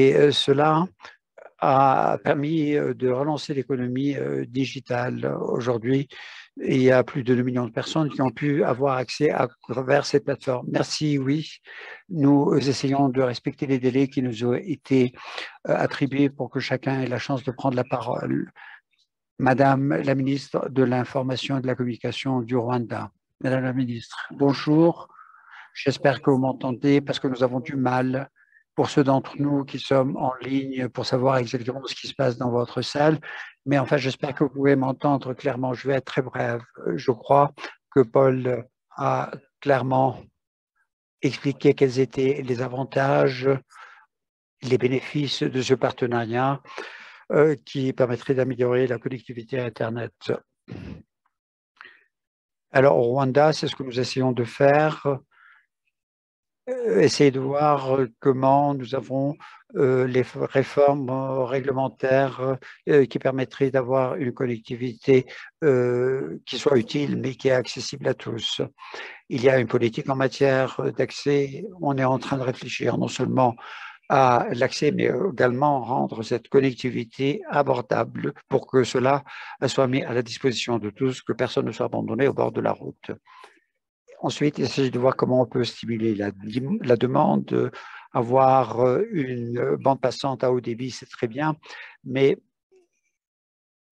Et cela a permis de relancer l'économie digitale. Aujourd'hui, il y a plus de 2 millions de personnes qui ont pu avoir accès à travers cette plateforme. Merci, oui. Nous essayons de respecter les délais qui nous ont été attribués pour que chacun ait la chance de prendre la parole. Madame la ministre de l'Information et de la Communication du Rwanda. Madame la ministre, bonjour. J'espère que vous m'entendez parce que nous avons du mal pour ceux d'entre nous qui sommes en ligne pour savoir exactement ce qui se passe dans votre salle. Mais enfin, j'espère que vous pouvez m'entendre clairement. Je vais être très bref. Je crois que Paul a clairement expliqué quels étaient les avantages, les bénéfices de ce partenariat euh, qui permettrait d'améliorer la connectivité Internet. Alors, au Rwanda, c'est ce que nous essayons de faire. Euh, essayer de voir euh, comment nous avons les réformes réglementaires qui permettraient d'avoir une connectivité qui soit utile, mais qui est accessible à tous. Il y a une politique en matière d'accès. On est en train de réfléchir non seulement à l'accès, mais également rendre cette connectivité abordable pour que cela soit mis à la disposition de tous, que personne ne soit abandonné au bord de la route. Ensuite, il s'agit de voir comment on peut stimuler la, la demande, avoir une bande passante à haut débit, c'est très bien, mais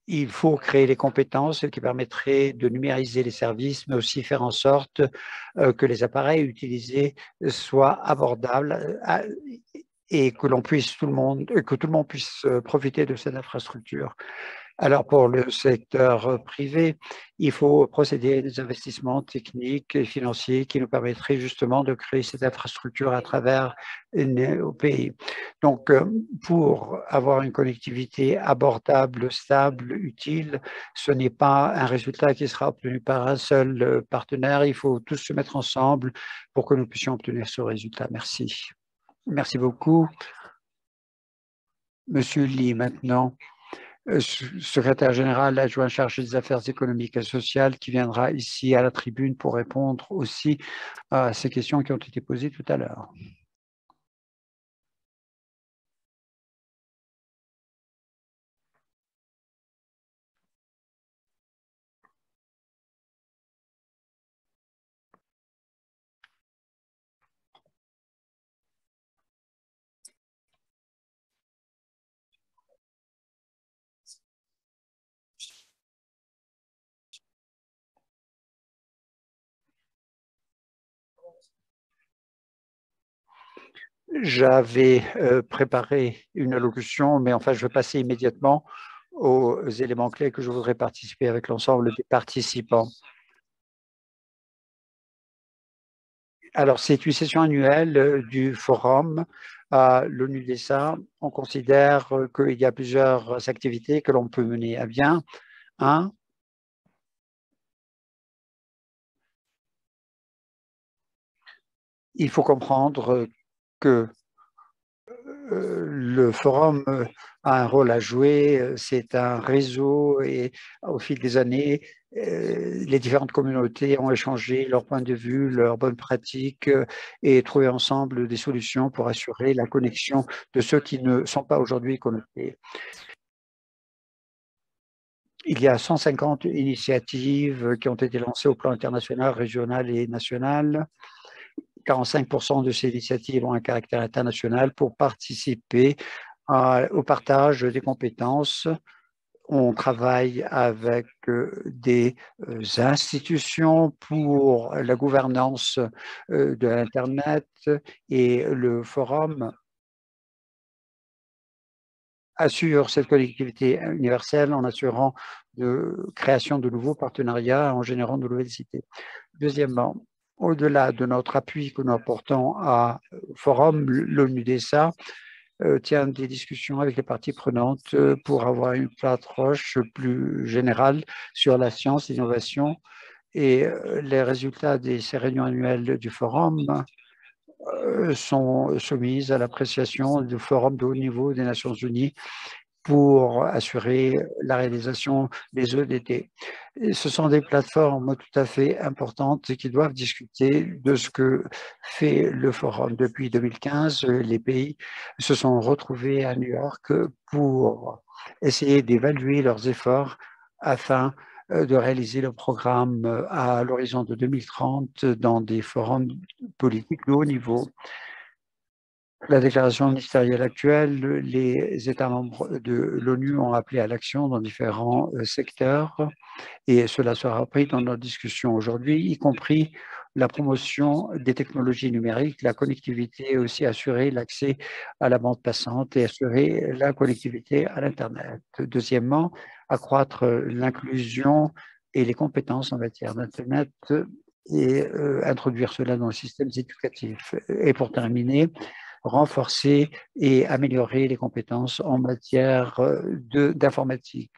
il faut créer les compétences qui permettraient de numériser les services, mais aussi faire en sorte que les appareils utilisés soient abordables et que l'on puisse tout le monde, que tout le monde puisse euh, profiter de cette infrastructure. Alors pour le secteur euh, privé, il faut procéder à des investissements techniques et financiers qui nous permettraient justement de créer cette infrastructure à travers nos pays. Donc euh, pour avoir une connectivité abordable, stable, utile, ce n'est pas un résultat qui sera obtenu par un seul partenaire. Il faut tous se mettre ensemble pour que nous puissions obtenir ce résultat. Merci. Merci beaucoup. Monsieur Lee, maintenant, euh, secrétaire général adjoint chargé des affaires économiques et sociales, qui viendra ici à la tribune pour répondre aussi à ces questions qui ont été posées tout à l'heure. J'avais euh, préparé une allocution, mais enfin, je vais passer immédiatement aux éléments clés que je voudrais participer avec l'ensemble des participants. Alors, c'est une session annuelle euh, du forum à l'ONU-DESA. On considère qu'il y a plusieurs activités que l'on peut mener à bien. Un, il faut comprendre que euh, le forum euh, a un rôle à jouer, euh, c'est un réseau et au fil des années, les différentes communautés ont échangé leurs points de vue, leurs bonnes pratiques et trouvé ensemble des solutions pour assurer la connexion de ceux qui ne sont pas aujourd'hui connectés. Il y a 150 initiatives qui ont été lancées au plan international, régional et national. 45% de ces initiatives ont un caractère international pour participer au partage des compétences. On travaille avec euh, des euh, institutions pour la gouvernance euh, de l'Internet et le forum assure cette collectivité universelle en assurant de création de nouveaux partenariats, en générant de nouvelles cités. Deuxièmement, au-delà de notre appui que nous apportons à euh, Forum, l'ONU-DESA euh, tient des discussions avec les parties prenantes euh, pour avoir une approche plus générale sur la science, l'innovation et les résultats de ces réunions annuelles du Forum sont soumises à l'appréciation du Forum de haut niveau des Nations Unies pour assurer la réalisation des EDT. ce sont des plateformes tout à fait importantes qui doivent discuter de ce que fait le forum. Depuis 2015, les pays se sont retrouvés à New York pour essayer d'évaluer leurs efforts afin euh, de réaliser le programme à l'horizon de 2030 dans des forums politiques de haut niveau la déclaration ministérielle actuelle, les États membres de l'ONU ont appelé à l'action dans différents euh, secteurs et cela sera repris dans notre discussion aujourd'hui, y compris la promotion des technologies numériques, la connectivité et aussi assurer l'accès à la bande passante et assurer la connectivité à l'Internet. Deuxièmement, accroître l'inclusion et les compétences en matière d'Internet et euh, introduire cela dans les systèmes éducatifs. Et pour terminer, renforcer et améliorer les compétences en matière euh, d'informatique.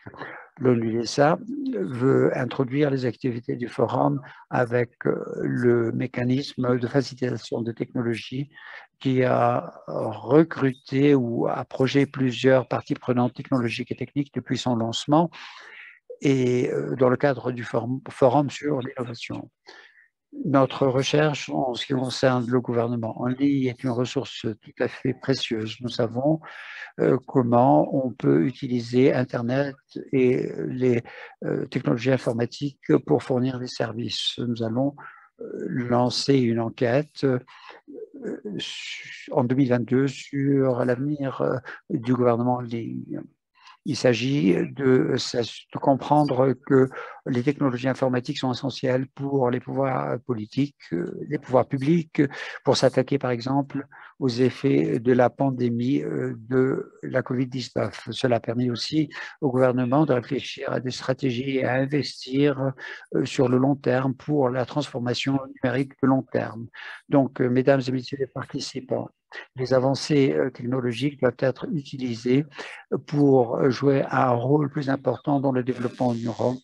L'ONU-LESA veut introduire les activités du forum avec euh, le mécanisme de facilitation de technologie qui a recruté ou approché plusieurs parties prenantes technologiques et techniques depuis son lancement et euh, dans le cadre du forum sur l'innovation. Notre recherche en ce qui concerne le gouvernement en ligne est une ressource tout à fait précieuse. Nous savons euh, comment on peut utiliser Internet et les euh, technologies informatiques pour fournir des services. Nous allons euh, lancer une enquête en 2022 sur l'avenir du gouvernement en ligne. Il s'agit de, comprendre que les technologies informatiques sont essentielles pour les pouvoirs politiques, les pouvoirs publics, pour s'attaquer par exemple aux effets de la pandémie euh, de la COVID-19. Cela a permis aussi au gouvernement de réfléchir à des stratégies et à investir euh, sur le long terme pour la transformation numérique de long terme. Donc, euh, mesdames et messieurs les participants, les avancées technologiques doivent être utilisées pour jouer un rôle plus important dans le développement de l'Europe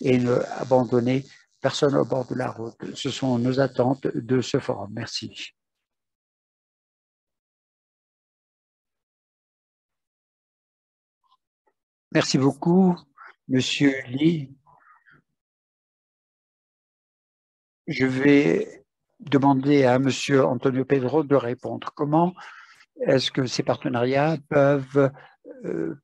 et ne abandonner personne au bord de la route. Ce sont nos attentes de ce forum. Merci. Merci beaucoup, Monsieur Lee. Je vais demander à Monsieur Antonio Pedro de répondre. Comment est-ce que ces partenariats peuvent euh,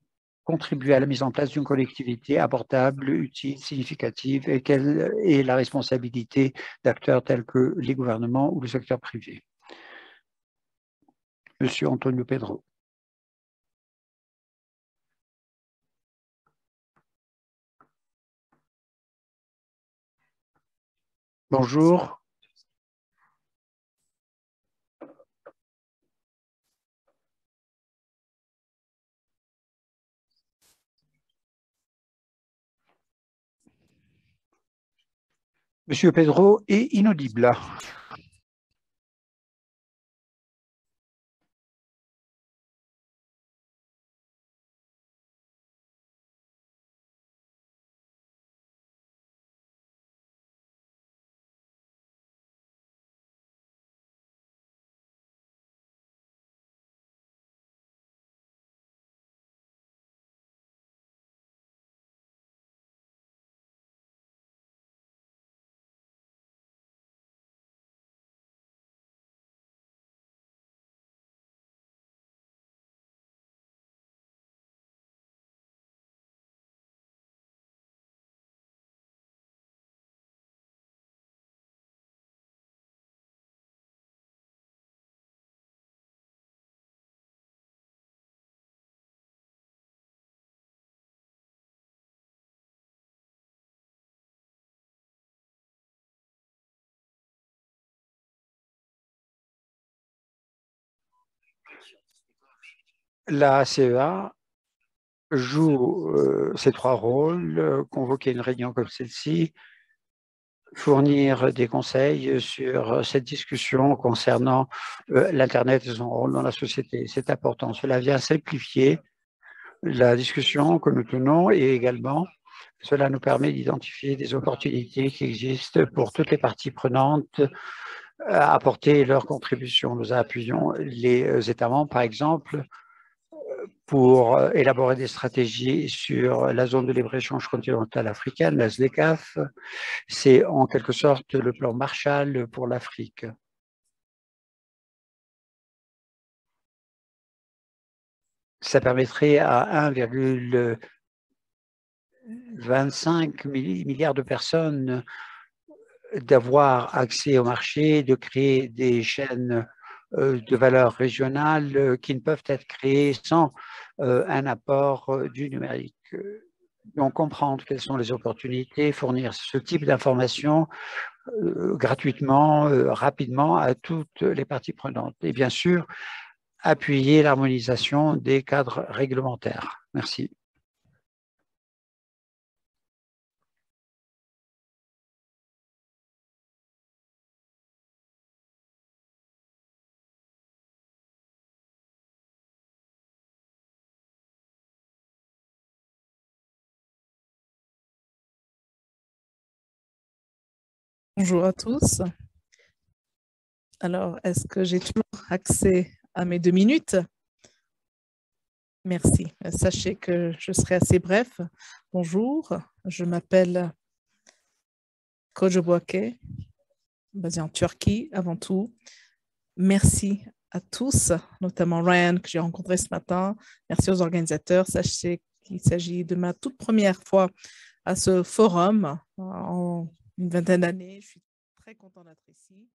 contribuer à la mise en place d'une collectivité abordable, utile, significative et quelle est la responsabilité d'acteurs tels que les gouvernements ou le secteur privé? Monsieur Antonio Pedro. Bonjour. Monsieur Pedro est inaudible. La CEA joue euh, ces trois rôles, euh, convoquer une réunion comme celle-ci, fournir des conseils sur cette discussion concernant euh, l'Internet et son rôle dans la société. C'est important. Cela vient simplifier la discussion que nous tenons et également cela nous permet d'identifier des opportunités qui existent pour toutes les parties prenantes apporter leur contribution. Nous appuyons les États membres, par exemple, pour euh, élaborer des stratégies sur la zone de libre-échange continentale africaine, la SLECAF. C'est en quelque sorte le plan Marshall pour l'Afrique. Ça permettrait à 1,25 milliard de personnes d'avoir accès au marché, de créer des chaînes euh, de valeur régionale euh, qui ne peuvent être créées sans euh, un apport du numérique. Donc, comprendre quelles sont les opportunités, fournir ce type d'informations gratuitement, rapidement à toutes les parties prenantes. Et bien sûr, appuyer l'harmonisation des cadres réglementaires. Merci. Bonjour à tous. Alors, est-ce que j'ai toujours accès à mes deux minutes? Merci. Sachez que je serai assez bref. Bonjour, je m'appelle Kojo Boake, basé en Turquie avant tout. Merci à tous, notamment Ryan que j'ai rencontré ce matin. Merci aux organisateurs. Sachez qu'il s'agit de ma toute première fois à ce forum une vingtaine d'années. Je suis très content d'être ici.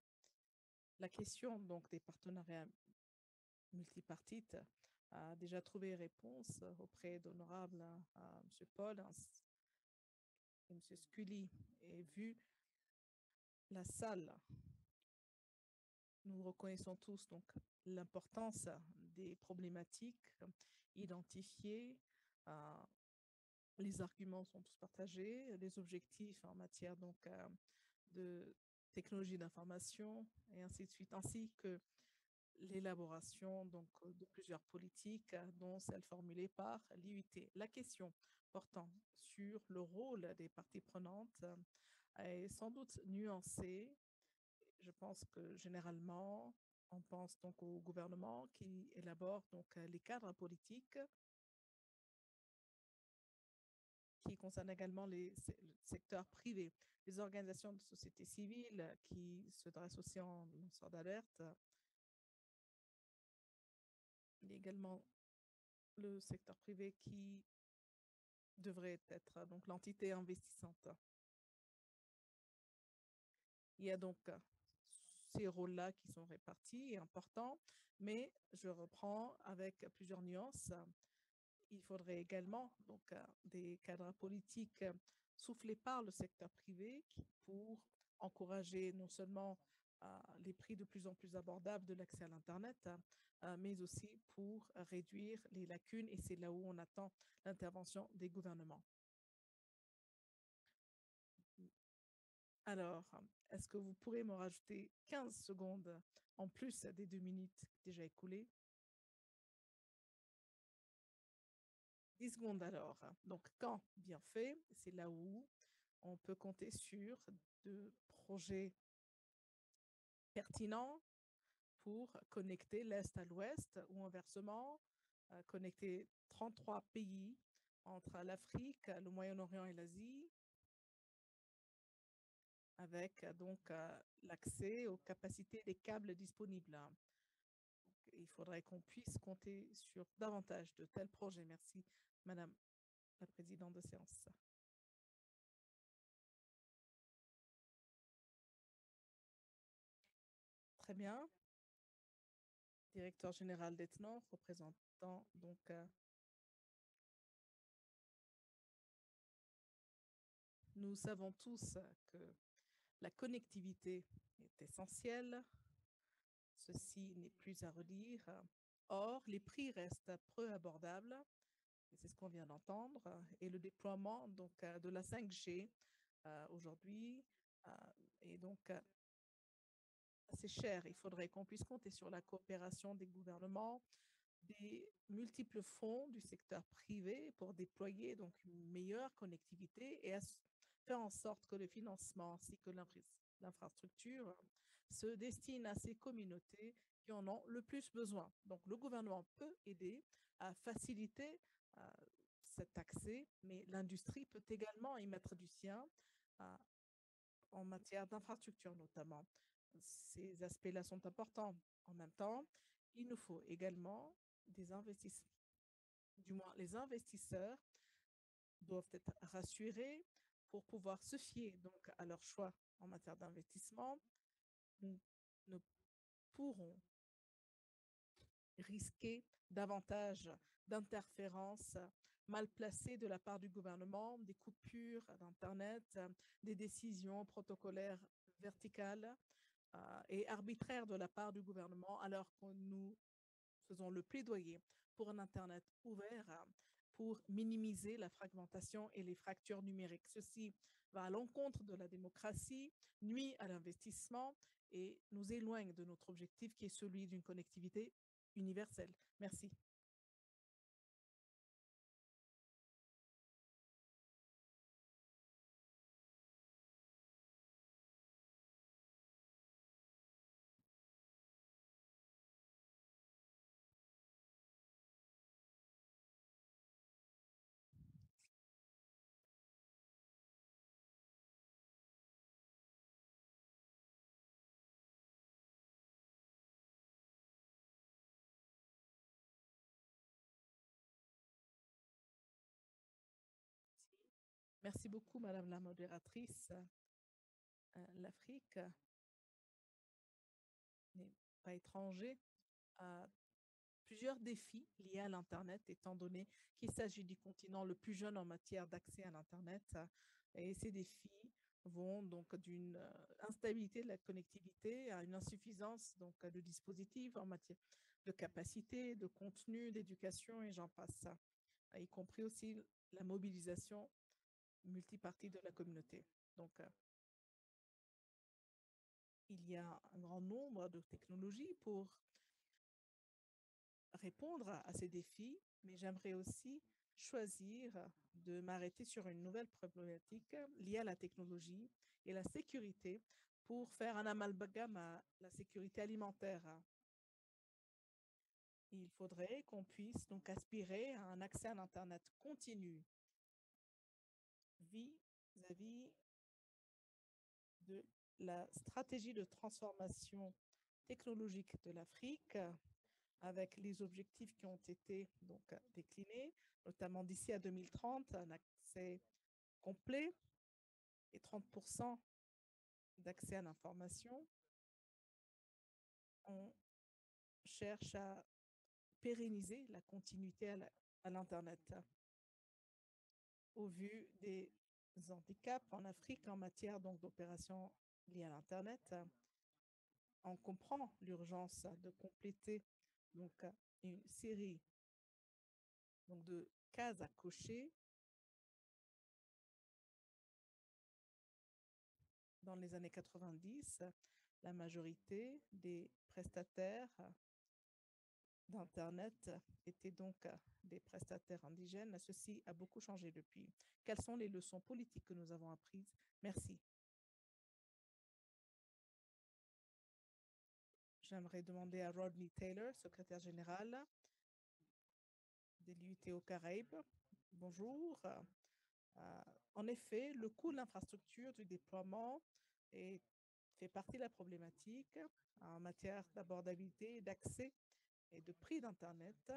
La question donc des partenariats multipartites a déjà trouvé réponse auprès d'honorables M. Paul et M. Scully. Et vu la salle, nous reconnaissons tous donc l'importance des problématiques identifiées, les arguments sont tous partagés, les objectifs en matière donc euh, de technologie d'information et ainsi de suite, ainsi que l'élaboration donc de plusieurs politiques, dont celle formulée par l'IUT. La question portant sur le rôle des parties prenantes est sans doute nuancée. Je pense que généralement, on pense donc au gouvernement qui élabore donc les cadres politiques qui concerne également les, le secteur privé, les organisations de société civile qui se dressent aussi en lanceur d'alerte. Il y a également le secteur privé qui devrait être donc l'entité investissante. Il y a donc ces rôles-là qui sont répartis et importants, mais je reprends avec plusieurs nuances il faudrait également donc, euh, des cadres politiques euh, soufflés par le secteur privé pour encourager non seulement euh, les prix de plus en plus abordables de l'accès à l'Internet, mais aussi pour réduire les lacunes et c'est là où on attend l'intervention des gouvernements. Alors, est-ce que vous pourrez me rajouter 15 secondes en plus des deux minutes déjà écoulées? 10 secondes alors. Donc, quand bien fait, c'est là où on peut compter sur de projets pertinents pour connecter l'Est à l'Ouest ou inversement, euh, connecter 33 pays entre l'Afrique, le Moyen-Orient et l'Asie, avec donc euh, l'accès aux capacités des câbles disponibles. il faudrait qu'on puisse compter sur davantage de tels projets. Merci Madame la présidente de séance. Très bien. Directeur général d'Ethnor, représentant donc euh, nous savons tous que la connectivité est essentielle. Ceci n'est plus à redire. Or, les prix restent peu abordables c'est ce qu'on vient d'entendre, et le déploiement donc, euh, de la 5G euh, aujourd'hui euh, est donc assez cher. Il faudrait qu'on puisse compter sur la coopération des gouvernements, des multiples fonds du secteur privé pour déployer donc une meilleure connectivité et faire en sorte que le financement ainsi que l'infrastructure se destine à ces communautés qui en ont le plus besoin. Donc, le gouvernement peut aider à faciliter cet accès, mais l'industrie peut également y mettre du sien en matière d'infrastructure notamment. Ces aspects-là sont importants. En même temps, il nous faut également des investissements. Du moins, les investisseurs doivent être rassurés pour pouvoir se fier donc à leur choix en matière d'investissement. Nous ne pourrons risquer davantage d'interférences mal placées de la part du gouvernement, des coupures d'Internet, des décisions protocolaires verticales euh, et arbitraires de la part du gouvernement, alors que nous faisons le plaidoyer pour un Internet ouvert pour minimiser la fragmentation et les fractures numériques. Ceci va à l'encontre de la démocratie, nuit à l'investissement et nous éloigne de notre objectif qui est celui d'une connectivité universelle. Merci. Merci beaucoup, Madame la modératrice. Euh, L'Afrique n'est pas étranger à plusieurs défis liés à l'Internet, étant donné qu'il s'agit du continent le plus jeune en matière d'accès à l'Internet. Et ces défis vont donc d'une euh, instabilité de la connectivité à une insuffisance donc de dispositifs en matière de capacité, de contenu, d'éducation et j'en passe, y compris aussi la mobilisation multipartie de la communauté. Donc, euh, il y a un grand nombre de technologies pour répondre à ces défis, mais j'aimerais aussi choisir de m'arrêter sur une nouvelle problématique liée à la technologie et la sécurité pour faire un amalgame à la sécurité alimentaire. Il faudrait qu'on puisse donc aspirer à un accès à l'Internet continu vis-à-vis de la stratégie de transformation technologique de l'Afrique avec les objectifs qui ont été donc déclinés, notamment d'ici à 2030, un accès complet et 30% d'accès à l'information. On cherche à pérenniser la continuité à l'Internet au vu des handicaps en Afrique en matière d'opérations liées à l'Internet. On comprend l'urgence de compléter donc, une série donc, de cases à cocher dans les années 90, la majorité des prestataires d'Internet étaient donc euh, des prestataires indigènes. Ceci a beaucoup changé depuis. Quelles sont les leçons politiques que nous avons apprises? Merci. J'aimerais demander à Rodney Taylor, secrétaire général de aux Caraïbes. Bonjour. Euh, en effet, le coût de l'infrastructure du déploiement fait partie de la problématique en matière d'abordabilité et d'accès et de prix d'Internet.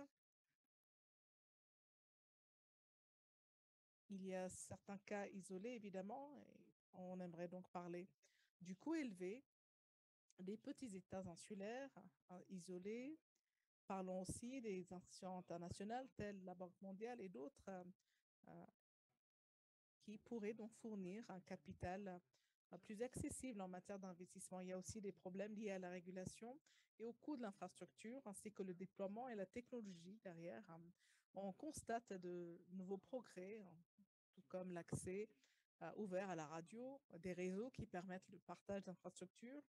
Il y a certains cas isolés, évidemment, et on aimerait donc parler du coût élevé des petits États insulaires hein, isolés. Parlons aussi des institutions internationales telles la Banque mondiale et d'autres euh, euh, qui pourraient donc fournir un capital plus accessible en matière d'investissement. Il y a aussi des problèmes liés à la régulation et au coût de l'infrastructure, ainsi que le déploiement et la technologie derrière. On constate de nouveaux progrès, tout comme l'accès euh, ouvert à la radio, des réseaux qui permettent le partage d'infrastructures.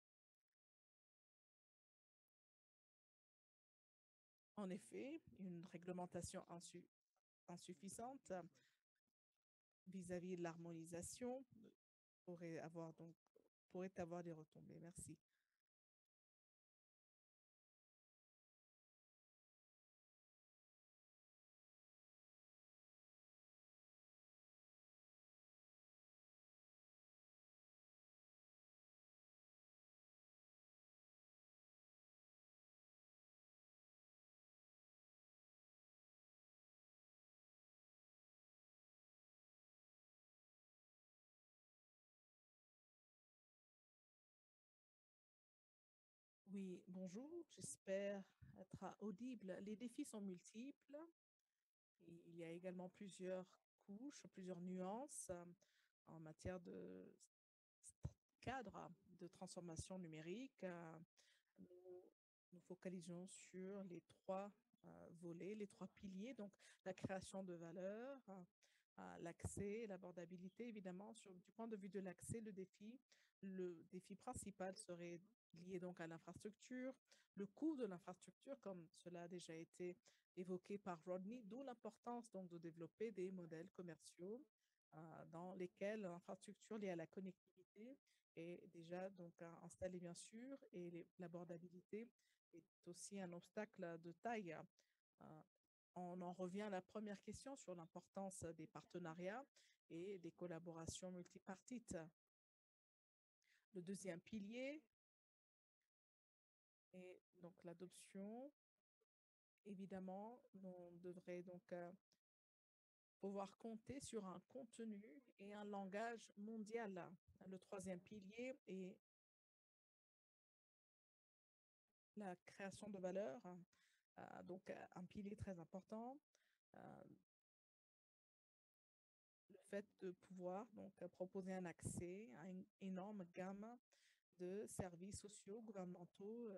En effet, une réglementation insuffisante vis-à-vis -vis de l'harmonisation pourrait avoir donc pourrait avoir des retombées. Merci. Oui, bonjour, j'espère être audible. Les défis sont multiples. Il y a également plusieurs couches, plusieurs nuances euh, en matière de cadre de transformation numérique. Euh, nous nous focalisons sur les trois euh, volets, les trois piliers, donc la création de valeur, l'accès, l'abordabilité, évidemment. Sur, du point de vue de l'accès, le défi, le défi principal serait lié donc à l'infrastructure, le coût de l'infrastructure, comme cela a déjà été évoqué par Rodney, d'où l'importance donc de développer des modèles commerciaux euh, dans lesquels l'infrastructure liée à la connectivité est déjà donc installée bien sûr et l'abordabilité est aussi un obstacle de taille. Euh, on en revient à la première question sur l'importance des partenariats et des collaborations multipartites. Le deuxième pilier est donc l'adoption. Évidemment, on devrait donc euh, pouvoir compter sur un contenu et un langage mondial. Le troisième pilier est la création de valeur euh, donc, euh, un pilier très important. Le fait de pouvoir donc proposer un accès à une énorme gamme de services sociaux, gouvernementaux,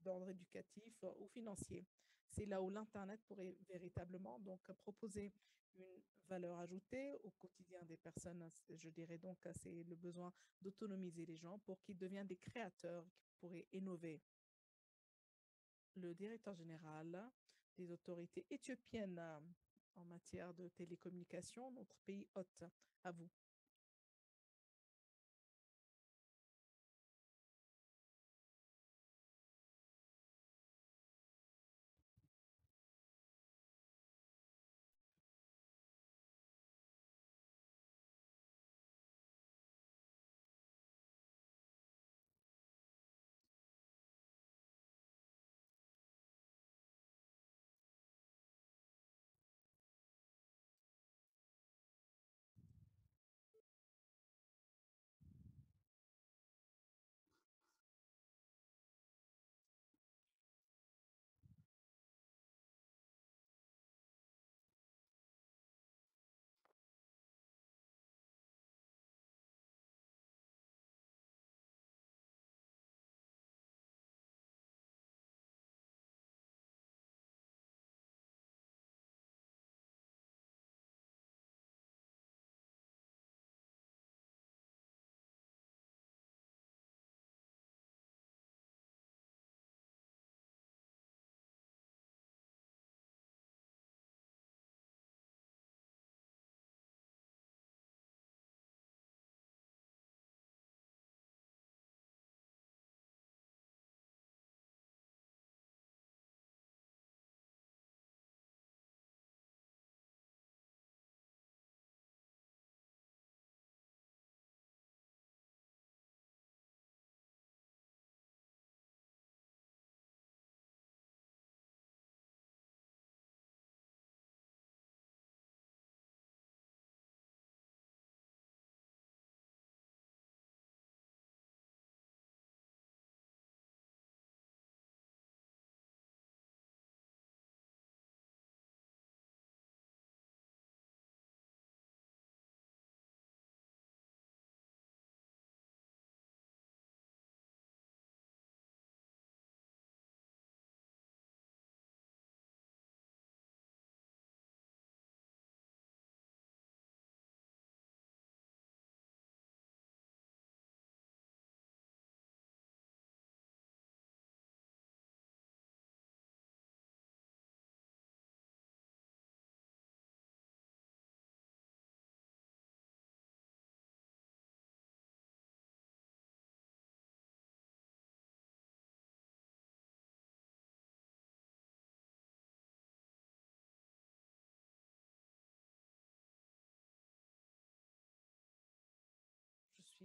d'ordre éducatif ou financier. C'est là où l'Internet pourrait véritablement donc proposer une valeur ajoutée au quotidien des personnes. Je dirais donc que c'est le besoin d'autonomiser les gens pour qu'ils deviennent des créateurs qui pourraient innover le directeur général des autorités éthiopiennes euh, en matière de télécommunications, notre pays hôte. À vous.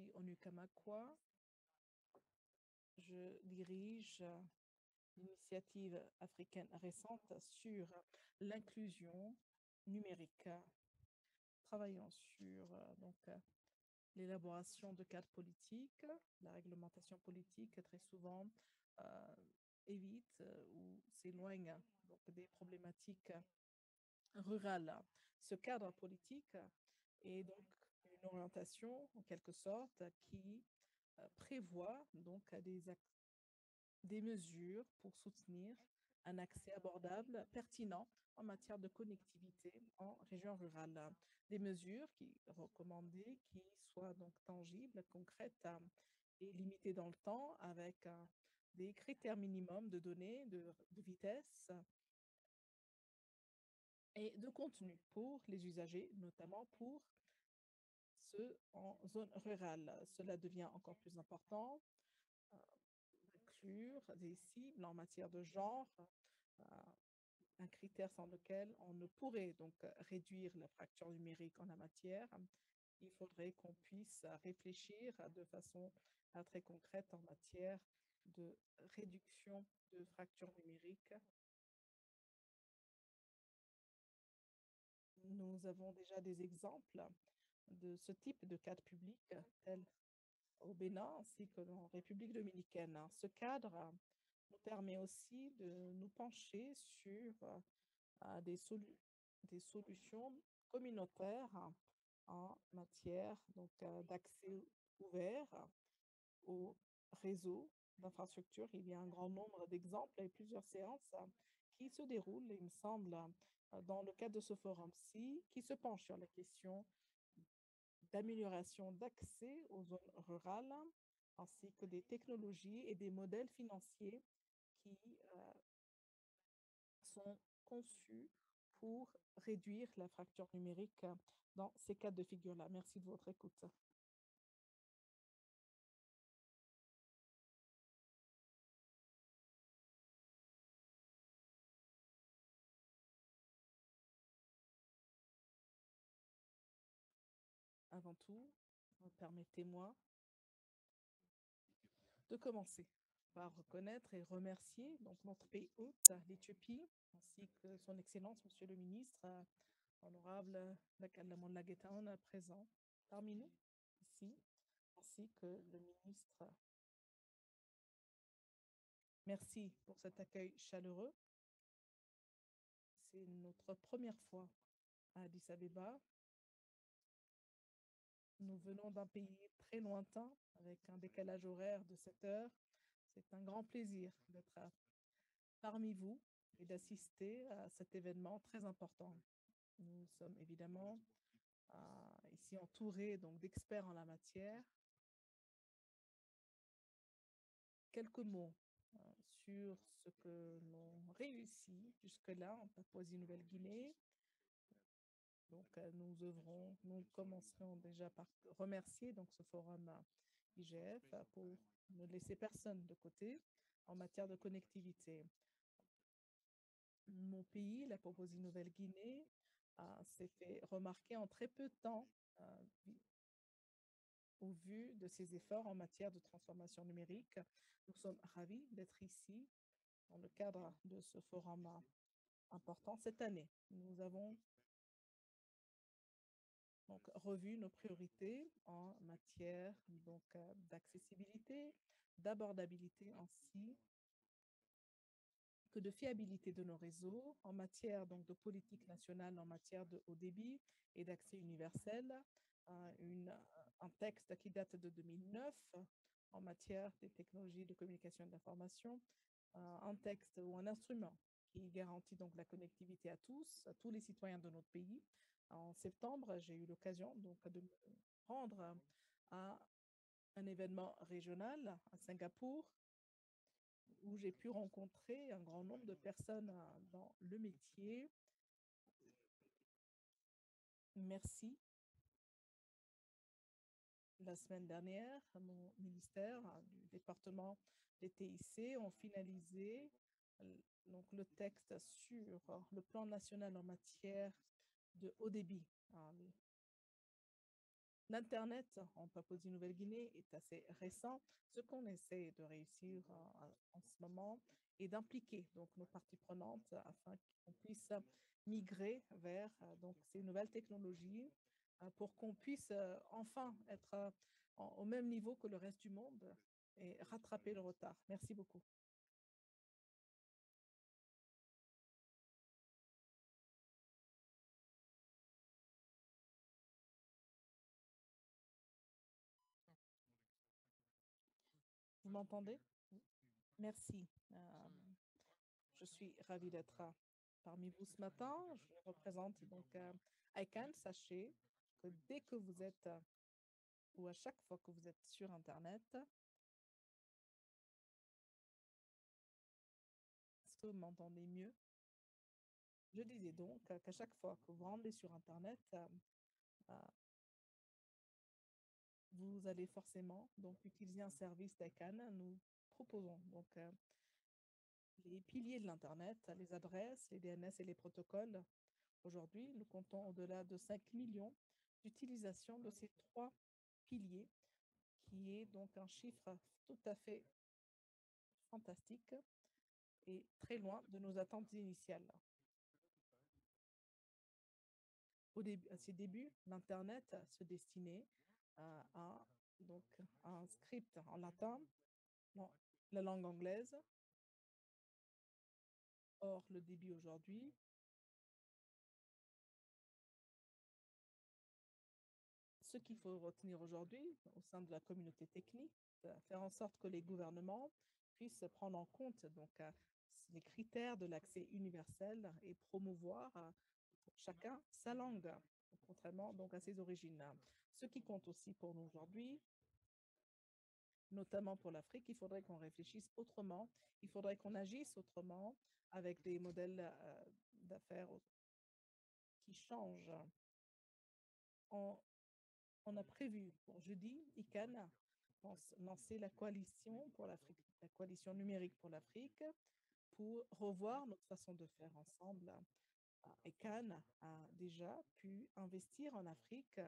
Suis Onukamakwa. Je dirige l'initiative africaine récente sur l'inclusion numérique, travaillant sur donc, l'élaboration de cadres politiques. La réglementation politique, très souvent, euh, évite euh, ou s'éloigne des problématiques rurales. Ce cadre politique est donc une orientation, en quelque sorte, qui euh, prévoit donc des, des mesures pour soutenir un accès abordable, pertinent en matière de connectivité en région rurale. Des mesures qui recommandées, qui soient donc tangibles, concrètes euh, et limitées dans le temps avec euh, des critères minimums de données, de, de vitesse et de contenu pour les usagers, notamment pour ceux en zone rurale. Cela devient encore plus important euh, inclure des cibles en matière de genre, euh, un critère sans lequel on ne pourrait donc réduire la fracture numérique en la matière. Il faudrait qu'on puisse réfléchir de façon euh, très concrète en matière de réduction de fracture numérique. Nous avons déjà des exemples de ce type de cadre public, tel au Bénin ainsi que en République dominicaine. Ce cadre nous permet aussi de nous pencher sur euh, des, des solutions communautaires en matière euh, d'accès ouvert au réseau d'infrastructures. Il y a un grand nombre d'exemples et plusieurs séances qui se déroulent, il me semble, dans le cadre de ce forum-ci, qui se penche sur la question d'amélioration d'accès aux zones rurales, ainsi que des technologies et des modèles financiers qui euh, sont conçus pour réduire la fracture numérique dans ces cas de figure-là. Merci de votre écoute. Permettez-moi de commencer par reconnaître et remercier donc, notre pays hôte, l'Éthiopie, ainsi que son Excellence, Monsieur le Ministre, honorable Laguetaon, présent parmi nous ici, ainsi que le ministre. Merci pour cet accueil chaleureux. C'est notre première fois à Addis Abeba nous venons d'un pays très lointain, avec un décalage horaire de 7 heures. C'est un grand plaisir d'être parmi vous et d'assister à cet événement très important. Nous sommes évidemment euh, ici entourés d'experts en la matière. Quelques mots euh, sur ce que l'on réussit jusque-là en Papouasie-Nouvelle-Guinée donc, euh, nous œuvrons, nous commencerons déjà par remercier donc, ce forum euh, IGF euh, pour ne laisser personne de côté en matière de connectivité. Mon pays, la Papouasie-Nouvelle-Guinée, s'est fait remarquer en très peu de temps au vu de ses efforts en matière de transformation numérique. Nous sommes ravis d'être ici dans le cadre de ce forum important cette année. Nous avons donc nos priorités en matière euh, d'accessibilité, d'abordabilité ainsi que de fiabilité de nos réseaux, en matière donc de politique nationale, en matière de haut débit et d'accès universel, une, un texte qui date de 2009 en matière des technologies de communication et d'information, un texte ou un instrument qui garantit donc la connectivité à tous, à tous les citoyens de notre pays, en septembre, j'ai eu l'occasion donc de me rendre à un événement régional à Singapour où j'ai pu rencontrer un grand nombre de personnes euh, dans le métier. Merci. La semaine dernière, mon ministère euh, du département des TIC ont finalisé euh, donc, le texte sur le plan national en matière de haut débit. L'Internet en Papouasie-Nouvelle-Guinée est assez récent. Ce qu'on essaie de réussir en, ce moment est d'impliquer nos parties prenantes afin qu'on puisse migrer vers donc, ces nouvelles technologies pour qu'on puisse enfin être au même niveau que le reste du monde et rattraper le retard. Merci beaucoup. M'entendez? Merci. Euh, je suis ravie d'être parmi vous ce matin. Je représente donc euh, ICANN. Sachez que dès que vous êtes, ou à chaque fois que vous êtes sur Internet, est-ce que vous m'entendez mieux? Je disais donc qu'à chaque fois que vous rendez sur Internet, euh, vous allez forcément donc utiliser un service d'ICANN. Nous proposons donc euh, les piliers de l'Internet, les adresses, les DNS et les protocoles. Aujourd'hui, nous comptons au-delà de 5 millions d'utilisations de ces trois piliers, qui est donc un chiffre tout à fait fantastique et très loin de nos attentes initiales. Au début, à ses débuts, l'Internet se destinait à, donc, un script en latin, la langue anglaise. Or, le débit aujourd'hui ce qu'il faut retenir aujourd'hui au sein de la communauté technique, faire en sorte que les gouvernements puissent prendre en compte donc, euh, les critères de l'accès universel et promouvoir euh, chacun sa langue contrairement donc à ses origines. Ce qui compte aussi pour nous aujourd'hui, notamment pour l'Afrique, il faudrait qu'on réfléchisse autrement, il faudrait qu'on agisse autrement avec des modèles euh, d'affaires qui changent. On, a prévu pour jeudi, ICANN lancer la coalition pour l'Afrique, la coalition numérique pour l'Afrique, pour revoir notre façon de faire ensemble et Cannes a déjà pu investir en Afrique.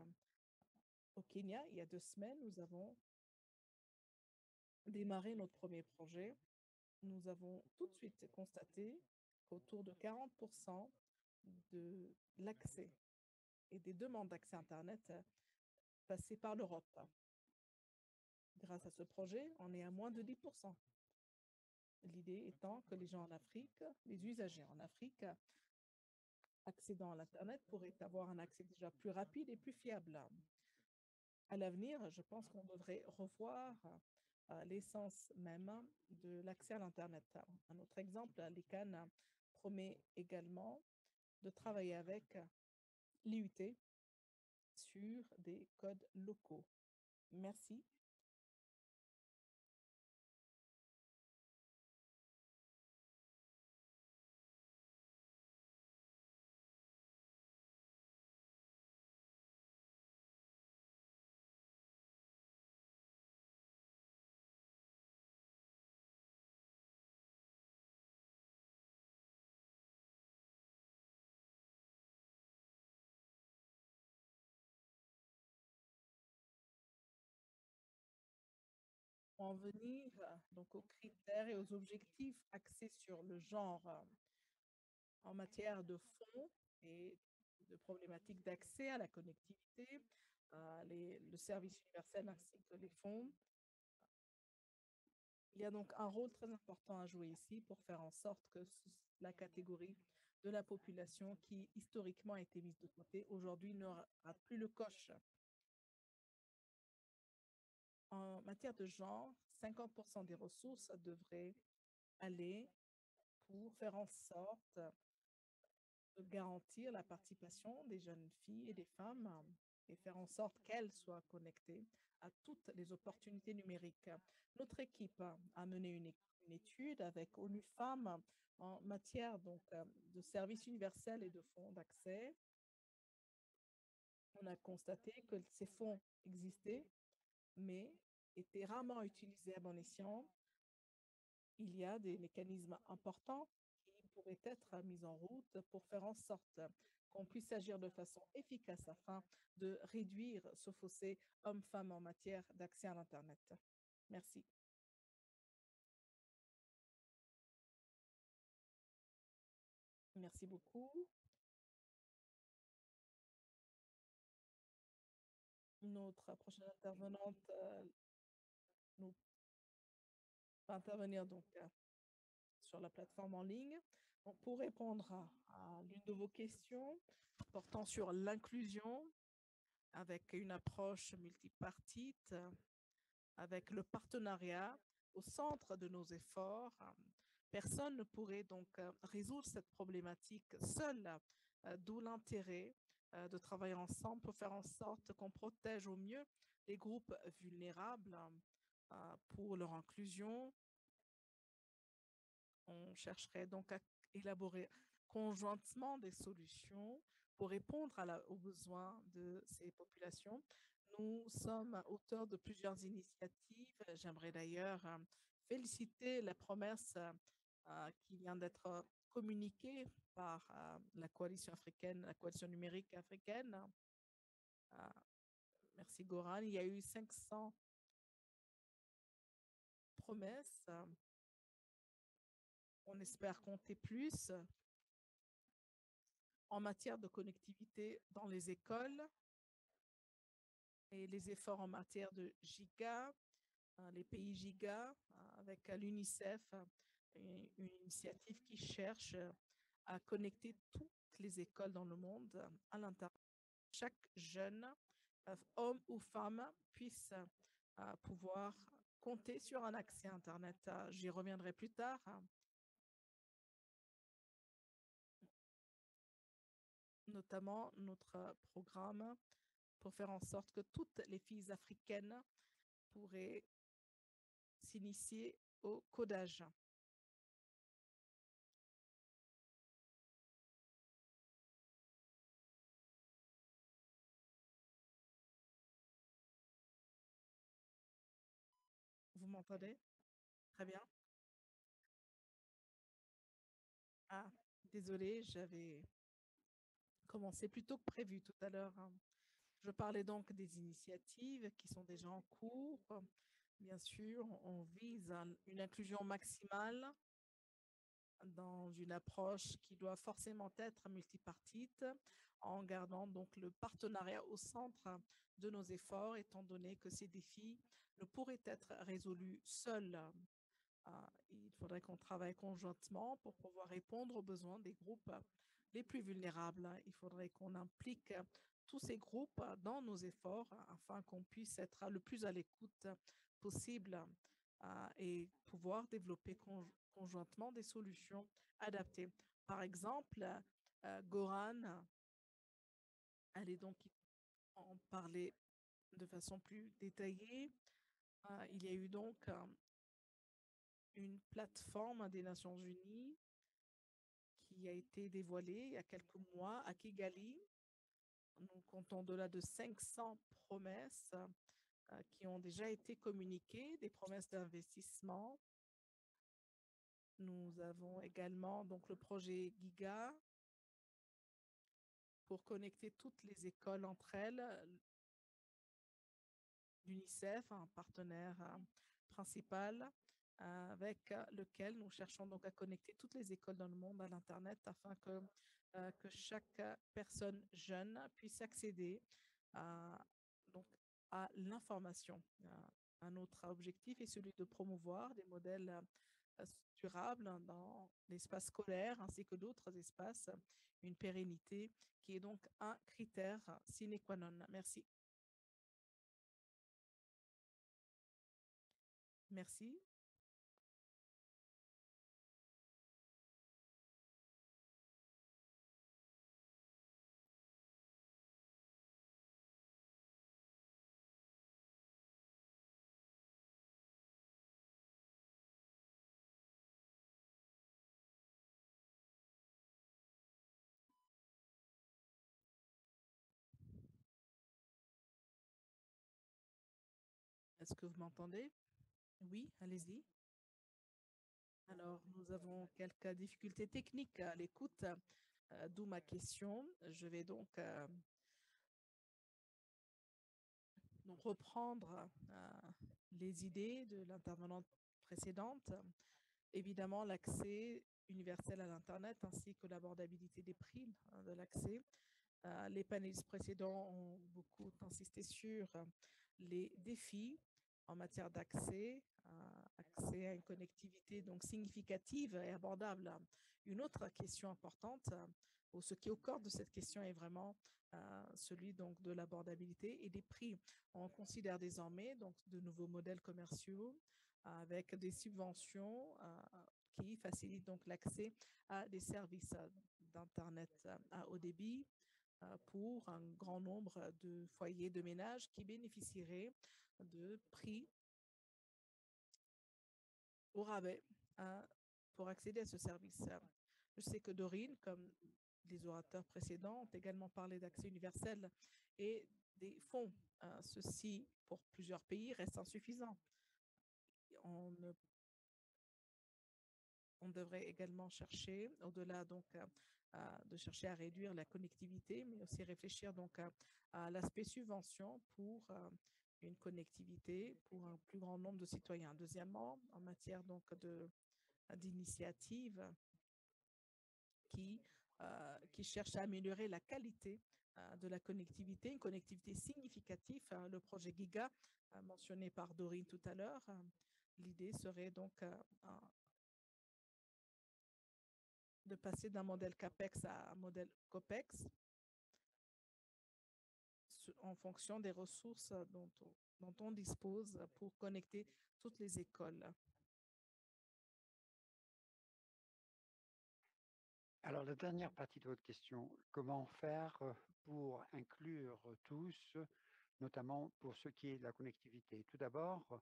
Au Kenya, il y a deux semaines, nous avons démarré notre premier projet. Nous avons tout de suite constaté qu'autour de 40% de l'accès et des demandes d'accès Internet passaient par l'Europe. Grâce à ce projet, on est à moins de 10% L'idée étant que les gens en Afrique, les usagers en Afrique, accédant à l'Internet pourrait avoir un accès déjà plus rapide et plus fiable. À l'avenir, je pense qu'on devrait revoir euh, l'essence même de l'accès à l'Internet. Un autre exemple, l'ICANN promet également de travailler avec l'IUT sur des codes locaux. Merci. En venir donc aux critères et aux objectifs axés sur le genre euh, en matière de fonds et de problématiques d'accès à la connectivité, le service universel ainsi que les fonds. Il y a donc un rôle très important à jouer ici pour faire en sorte que la catégorie de la population qui historiquement a été mise de côté aujourd'hui n'aura plus le coche en matière de genre, 50% des ressources devraient aller pour faire en sorte de garantir la participation des jeunes filles et des femmes et faire en sorte qu'elles soient connectées à toutes les opportunités numériques. Notre équipe a mené une, étude avec ONU Femmes en matière donc, de services universels et de fonds d'accès. On a constaté que ces fonds existaient, mais était rarement utilisé à bon escient, il y a des mécanismes importants qui pourraient être mis en route pour faire en sorte qu'on puisse agir de façon efficace afin de réduire ce fossé homme-femme en matière d'accès à l'Internet. Merci. Merci beaucoup. Notre prochaine intervenante va intervenir donc sur la plateforme en ligne. Pour répondre à, l'une de vos questions portant sur l'inclusion avec une approche multipartite, avec le partenariat au centre de nos efforts, personne ne pourrait donc résoudre cette problématique seul, d'où l'intérêt de travailler ensemble pour faire en sorte qu'on protège au mieux les groupes vulnérables pour leur inclusion, on chercherait donc à élaborer conjointement des solutions pour répondre aux besoins de ces populations. Nous sommes auteurs de plusieurs initiatives. J'aimerais d'ailleurs euh, féliciter la promesse euh, qui vient d'être communiquée par euh, la coalition africaine, la coalition numérique africaine. merci Goran. Il y a eu 500 promesses on espère compter plus en matière de connectivité dans les écoles et les efforts en matière de GIGA, hein, les pays GIGA, hein, avec l'UNICEF, une initiative qui cherche à connecter toutes les écoles dans le monde à l'intérieur. Chaque jeune, euh, homme ou femme, puisse euh, pouvoir compter sur un accès à Internet. J'y reviendrai plus tard. notamment notre programme pour faire en sorte que toutes les filles africaines pourraient s'initier au codage. M'entendez Très bien. Ah, désolé, j'avais commencer plus tôt que prévu tout à l'heure. Hein. Je parlais donc des initiatives qui sont déjà en cours. Bien sûr, on vise une inclusion maximale dans une approche qui doit forcément être multipartite, en gardant donc le partenariat au centre de nos efforts, étant donné que ces défis ne pourraient être résolus seuls. Ah, il faudrait qu'on travaille conjointement pour pouvoir répondre aux besoins des groupes les plus vulnérables. Il faudrait qu'on implique tous ces groupes dans nos efforts afin qu'on puisse être le plus à l'écoute possible ah, et pouvoir développer conjointement des solutions adaptées. Par exemple, euh, Goran allait donc en parler de façon plus détaillée. Ah, il y a eu donc une plateforme des Nations Unies qui a été dévoilée il y a quelques mois à Kigali. Nous comptons de là de 500 promesses qui ont déjà été communiquées, des promesses d'investissement. Nous avons également donc le projet GIGA pour connecter toutes les écoles entre elles. L'UNICEF, un partenaire euh, principal, avec lequel nous cherchons donc à connecter toutes les écoles dans le monde à l'Internet afin que, euh, que chaque personne jeune puisse accéder à, l'information. Un autre objectif est celui de promouvoir des modèles euh, durables dans l'espace scolaire ainsi que d'autres espaces, une pérennité qui est donc un critère sine qua non. Merci. Merci. Est-ce que vous m'entendez? Oui, allez-y. Alors, nous avons quelques difficultés techniques à l'écoute, euh, d'où ma question. Je vais donc, euh, reprendre euh, les idées de l'intervenante précédente. Évidemment, l'accès universel à l'Internet ainsi que l'abordabilité des prix hein, de l'accès les panélistes précédents ont beaucoup insisté sur les défis en matière d'accès, accès à une connectivité donc significative et abordable. Une autre question importante, ou ce qui est au corps de cette question est vraiment celui donc de l'abordabilité et des prix. On considère désormais donc de nouveaux modèles commerciaux avec des subventions qui facilitent donc l'accès à des services d'Internet à haut débit, euh, pour un grand nombre de foyers de ménages qui bénéficieraient de prix au rabais hein, pour accéder à ce service. Je sais que Dorine, comme les orateurs précédents, ont également parlé d'accès universel et des fonds. Hein, ceci, pour plusieurs pays, reste insuffisant. On on devrait également chercher, au-delà donc de chercher à réduire la connectivité, mais aussi réfléchir donc à, l'aspect subvention pour une connectivité pour un plus grand nombre de citoyens. Deuxièmement, en matière donc d'initiatives qui, qui cherchent à améliorer la qualité de la connectivité, une connectivité significative, hein, le projet GIGA mentionné par Dorine tout à l'heure. L'idée serait donc de passer d'un modèle CAPEX à un modèle COPEX en fonction des ressources dont on, dispose pour connecter toutes les écoles. Alors, la dernière partie de votre question, comment faire pour inclure tous, notamment pour ce qui est de la connectivité? Tout d'abord,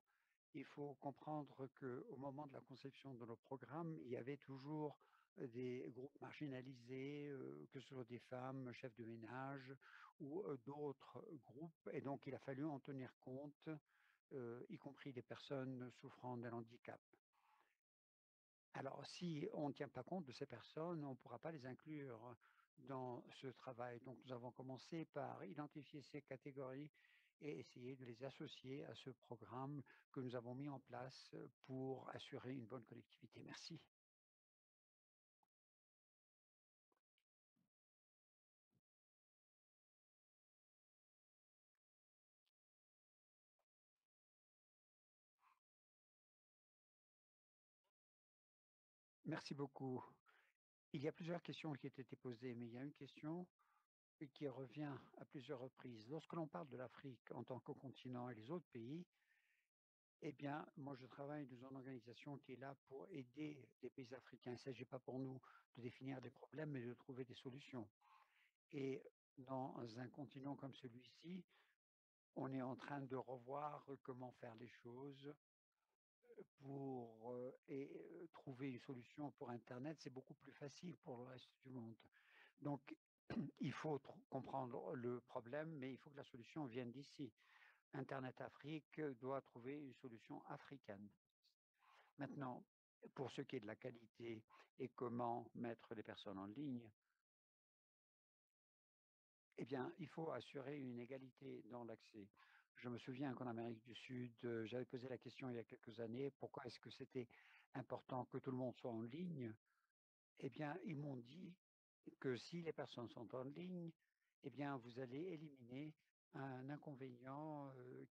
il faut comprendre qu'au moment de la conception de nos programmes, il y avait toujours des groupes marginalisés, que ce soit des femmes, chefs de ménage ou d'autres groupes. Et donc, il a fallu en tenir compte, y compris des personnes souffrant d'un handicap. Alors, si on ne tient pas compte de ces personnes, on ne pourra pas les inclure dans ce travail. Donc, nous avons commencé par identifier ces catégories et essayer de les associer à ce programme que nous avons mis en place pour assurer une bonne collectivité. Merci. Merci beaucoup. Il y a plusieurs questions qui ont été posées, mais il y a une question qui revient à plusieurs reprises. Lorsque l'on parle de l'Afrique en tant que continent et les autres pays, eh bien, moi, je travaille dans une organisation qui est là pour aider les pays africains. Il ne s'agit pas pour nous de définir des problèmes, mais de trouver des solutions. Et dans un continent comme celui-ci, on est en train de revoir comment faire les choses, pour et, trouver une solution pour Internet, c'est beaucoup plus facile pour le reste du monde. Donc, il faut comprendre le problème, mais il faut que la solution vienne d'ici. Internet Afrique doit trouver une solution africaine. Maintenant, pour ce qui est de la qualité et comment mettre les personnes en ligne, eh bien, il faut assurer une égalité dans l'accès. Je me souviens qu'en Amérique du Sud, euh, j'avais posé la question il y a quelques années, pourquoi est-ce que c'était important que tout le monde soit en ligne? Eh bien, ils m'ont dit que si les personnes sont en ligne, eh bien, vous allez éliminer un inconvénient euh,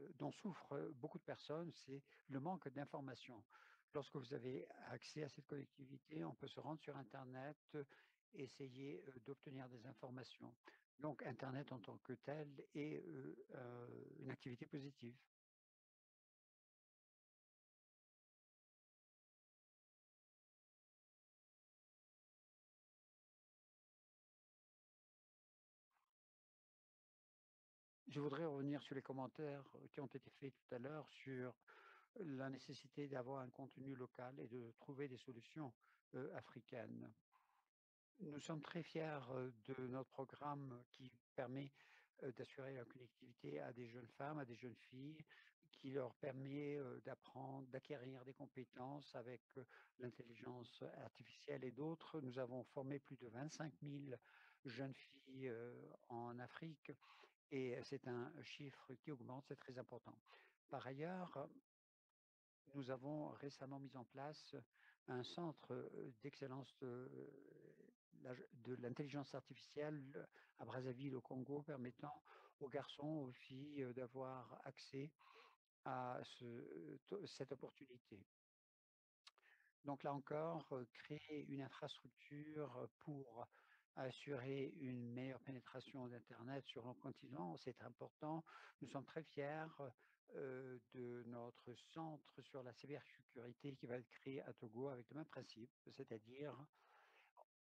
euh, dont souffrent beaucoup de personnes, c'est le manque d'information. Lorsque vous avez accès à cette collectivité, on peut se rendre sur Internet, essayer d'obtenir des informations. Donc, Internet en tant que tel est une activité positive. Je voudrais revenir sur les commentaires qui ont été faits tout à l'heure sur la nécessité d'avoir un contenu local et de trouver des solutions africaines. Nous sommes très fiers de notre programme qui permet d'assurer la connectivité à des jeunes femmes, à des jeunes filles, qui leur permet d'apprendre, d'acquérir des compétences avec l'intelligence artificielle et d'autres. Nous avons formé plus de 25 000 jeunes filles en Afrique et c'est un chiffre qui augmente, c'est très important. Par ailleurs, nous avons récemment mis en place un centre d'excellence de l'intelligence artificielle à Brazzaville, au Congo, permettant aux garçons, aux filles d'avoir accès à cette opportunité. Donc là encore, créer une infrastructure pour assurer une meilleure pénétration d'Internet sur le continent, c'est important. Nous sommes très fiers de notre centre sur la cybersécurité qui va être créé à Togo avec le même principe, c'est-à-dire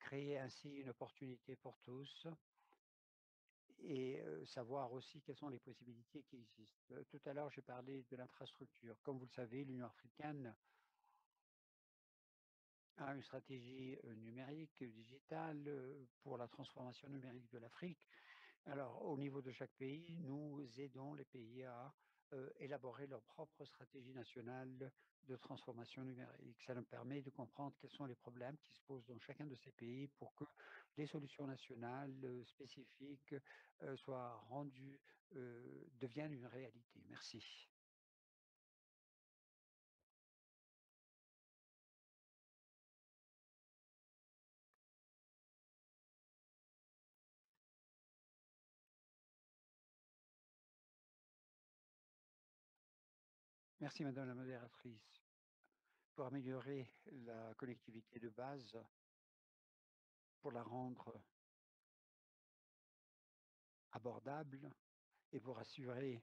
créer ainsi une opportunité pour tous et savoir aussi quelles sont les possibilités qui existent. Tout à l'heure, j'ai parlé de l'infrastructure. Comme vous le savez, l'Union africaine a une stratégie numérique, digitale pour la transformation numérique de l'Afrique. Alors, au niveau de chaque pays, nous aidons les pays à élaborer leur propre stratégie nationale de transformation numérique. Ça nous permet de comprendre quels sont les problèmes qui se posent dans chacun de ces pays pour que les solutions nationales spécifiques soient rendues, deviennent une réalité. Merci. Merci madame la modératrice. Pour améliorer la connectivité de base, pour la rendre abordable et pour assurer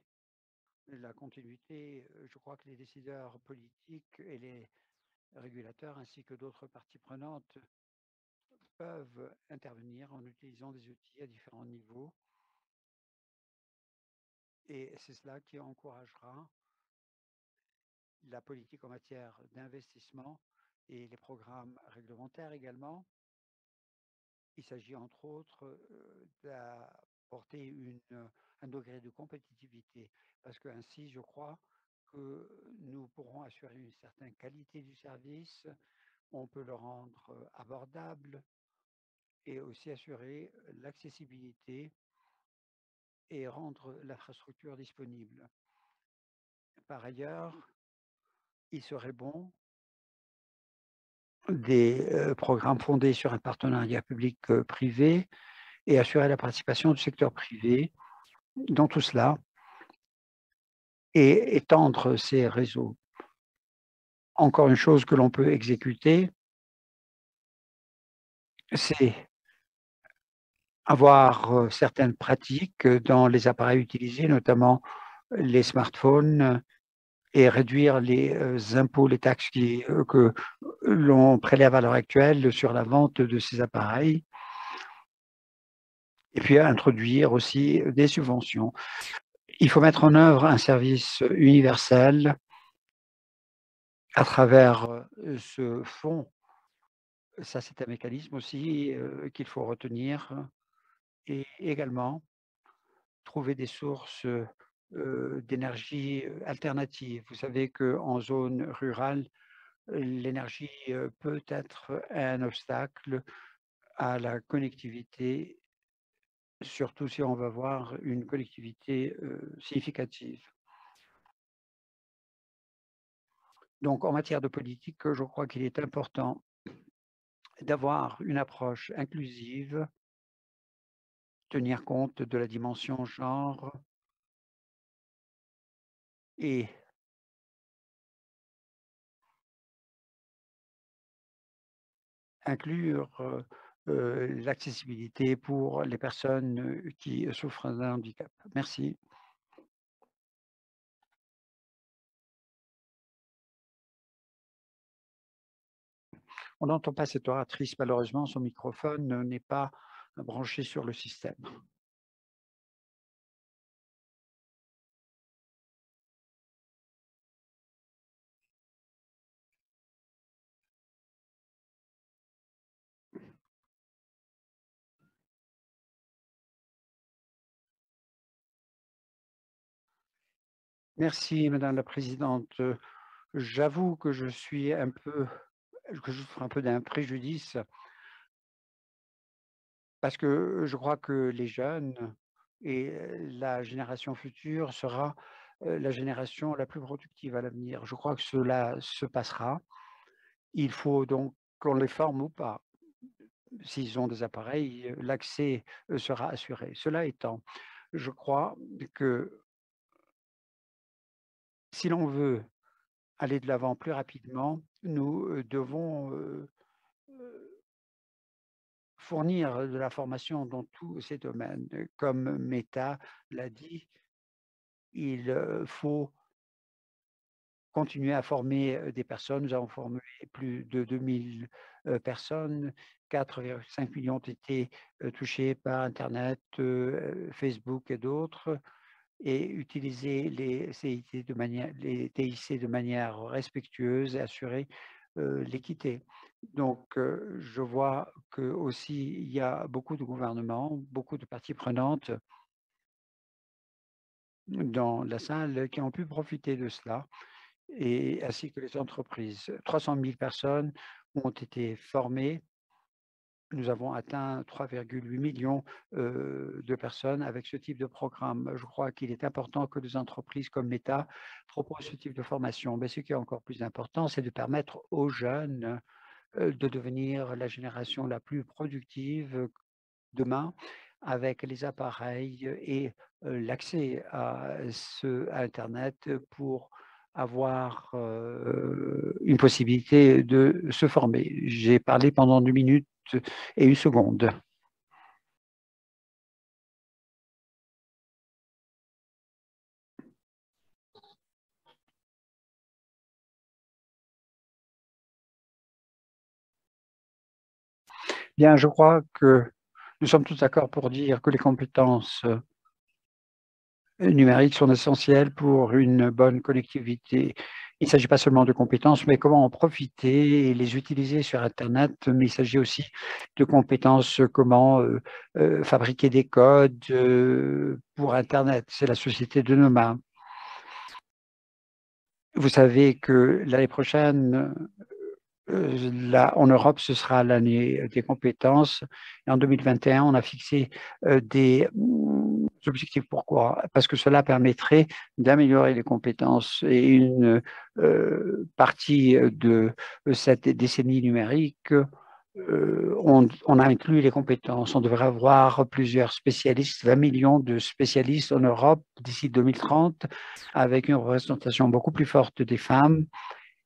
la continuité, je crois que les décideurs politiques et les régulateurs ainsi que d'autres parties prenantes peuvent intervenir en utilisant des outils à différents niveaux. Et c'est cela qui encouragera la politique en matière d'investissement et les programmes réglementaires également. Il s'agit entre autres d'apporter une, un degré de compétitivité parce qu'ainsi, je crois que nous pourrons assurer une certaine qualité du service, on peut le rendre abordable et aussi assurer l'accessibilité et rendre l'infrastructure disponible. Par ailleurs, il serait bon des programmes fondés sur un partenariat public-privé et assurer la participation du secteur privé dans tout cela et étendre ces réseaux. Encore une chose que l'on peut exécuter, c'est avoir certaines pratiques dans les appareils utilisés, notamment les smartphones et réduire les impôts, les taxes qui, que l'on prélève à l'heure actuelle sur la vente de ces appareils. Et puis introduire aussi des subventions. Il faut mettre en œuvre un service universel à travers ce fonds. Ça, c'est un mécanisme aussi qu'il faut retenir et également trouver des sources d'énergie alternative. Vous savez qu'en zone rurale, l'énergie peut être un obstacle à la connectivité, surtout si on va avoir une connectivité significative. Donc, en matière de politique, je crois qu'il est important d'avoir une approche inclusive, tenir compte de la dimension genre, et inclure l'accessibilité pour les personnes qui souffrent d'un handicap. Merci. On n'entend pas cette oratrice, malheureusement, son microphone n'est pas branché sur le système. Merci madame la présidente. J'avoue que je suis un peu que je souffre un peu d'un préjudice parce que je crois que les jeunes et la génération future sera la génération la plus productive à l'avenir. Je crois que cela se passera. Il faut donc qu'on les forme ou pas. s'ils ont des appareils, l'accès sera assuré. Cela étant, je crois que si l'on veut aller de l'avant plus rapidement, nous devons fournir de la formation dans tous ces domaines. Comme Meta l'a dit, il faut continuer à former des personnes. Nous avons formé plus de 2000 personnes. 4,5 millions ont été touchés par Internet, Facebook et d'autres et utiliser les de manière, TIC de manière respectueuse et assurer l'équité. Donc, je vois que aussi il y a beaucoup de gouvernements, beaucoup de parties prenantes dans la salle qui ont pu profiter de cela, ainsi que les entreprises. 300 000 personnes ont été formées nous avons atteint 3,8 millions de personnes avec ce type de programme. Je crois qu'il est important que des entreprises comme Meta proposent ce type de formation. Mais ce qui est encore plus important, c'est de permettre aux jeunes de devenir la génération la plus productive demain avec les appareils et l'accès à, ce, à Internet pour avoir une possibilité de se former. J'ai parlé pendant deux minutes et une seconde. Bien, je crois que nous sommes tous d'accord pour dire que les compétences numériques sont essentielles pour une bonne connectivité il ne s'agit pas seulement de compétences, mais comment en profiter et les utiliser sur Internet, mais il s'agit aussi de compétences, comment euh, euh, fabriquer des codes euh, pour Internet. C'est la société de demain. Vous savez que l'année prochaine, là, en Europe, ce sera l'année des compétences. Et en 2021, on a fixé des objectifs. Pourquoi? Parce que cela permettrait d'améliorer les compétences et une euh, partie de cette décennie numérique. Euh, on, a inclus les compétences. On devrait avoir plusieurs spécialistes, 20 millions de spécialistes en Europe d'ici 2030, avec une représentation beaucoup plus forte des femmes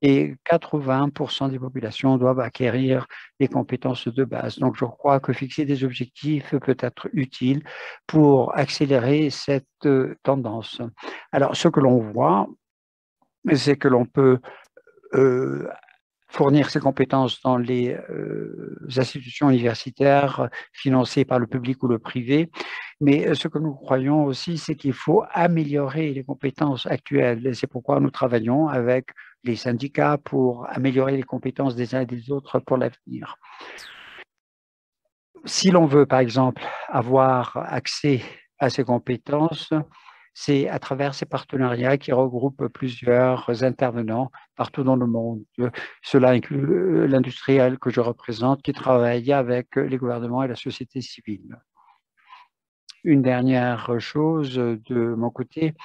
et 80% des populations doivent acquérir les compétences de base. Donc, je crois que fixer des objectifs peut être utile pour accélérer cette euh, tendance. Alors, ce que l'on voit, c'est que l'on peut euh, fournir ces compétences dans les euh, institutions universitaires financées par le public ou le privé. Mais ce que nous croyons aussi, c'est qu'il faut améliorer les compétences actuelles. C'est pourquoi nous travaillons avec les syndicats pour améliorer les compétences des uns et des autres pour l'avenir. Si l'on veut, par exemple, avoir accès à ces compétences, c'est à travers ces partenariats qui regroupent plusieurs intervenants partout dans le monde. Cela inclut euh, l'industriel que je représente qui travaille avec les gouvernements et la société civile. Une dernière chose de mon côté,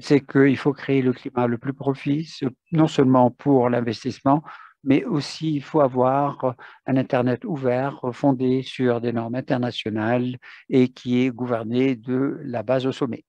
c'est qu'il faut créer le climat le plus propice, non seulement pour l'investissement, mais aussi il faut avoir un Internet ouvert fondé sur des normes internationales et qui est gouverné de la base au sommet.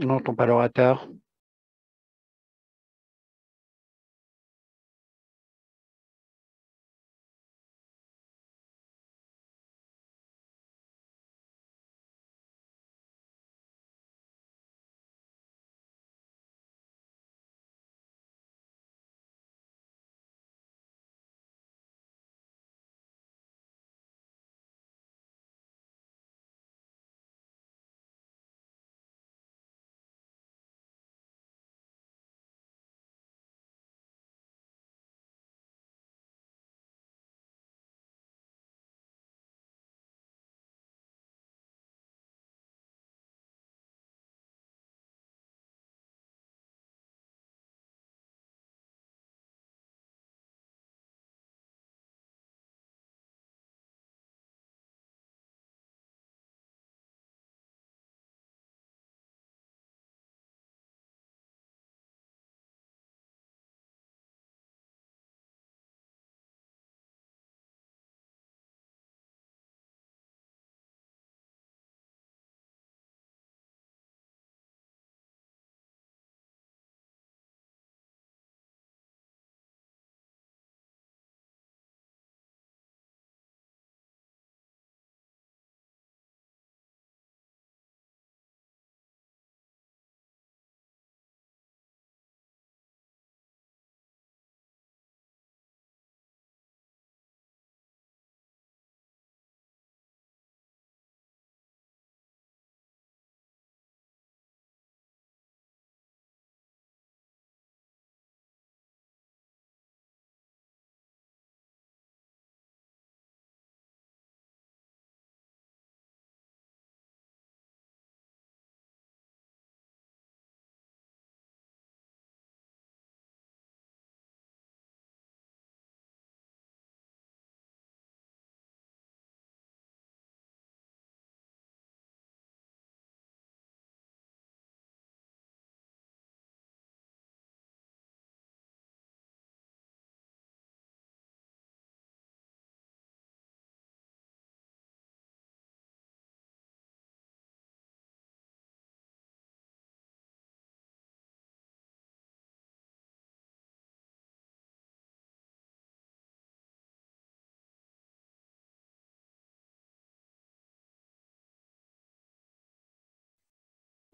On n'entend pas l'orateur.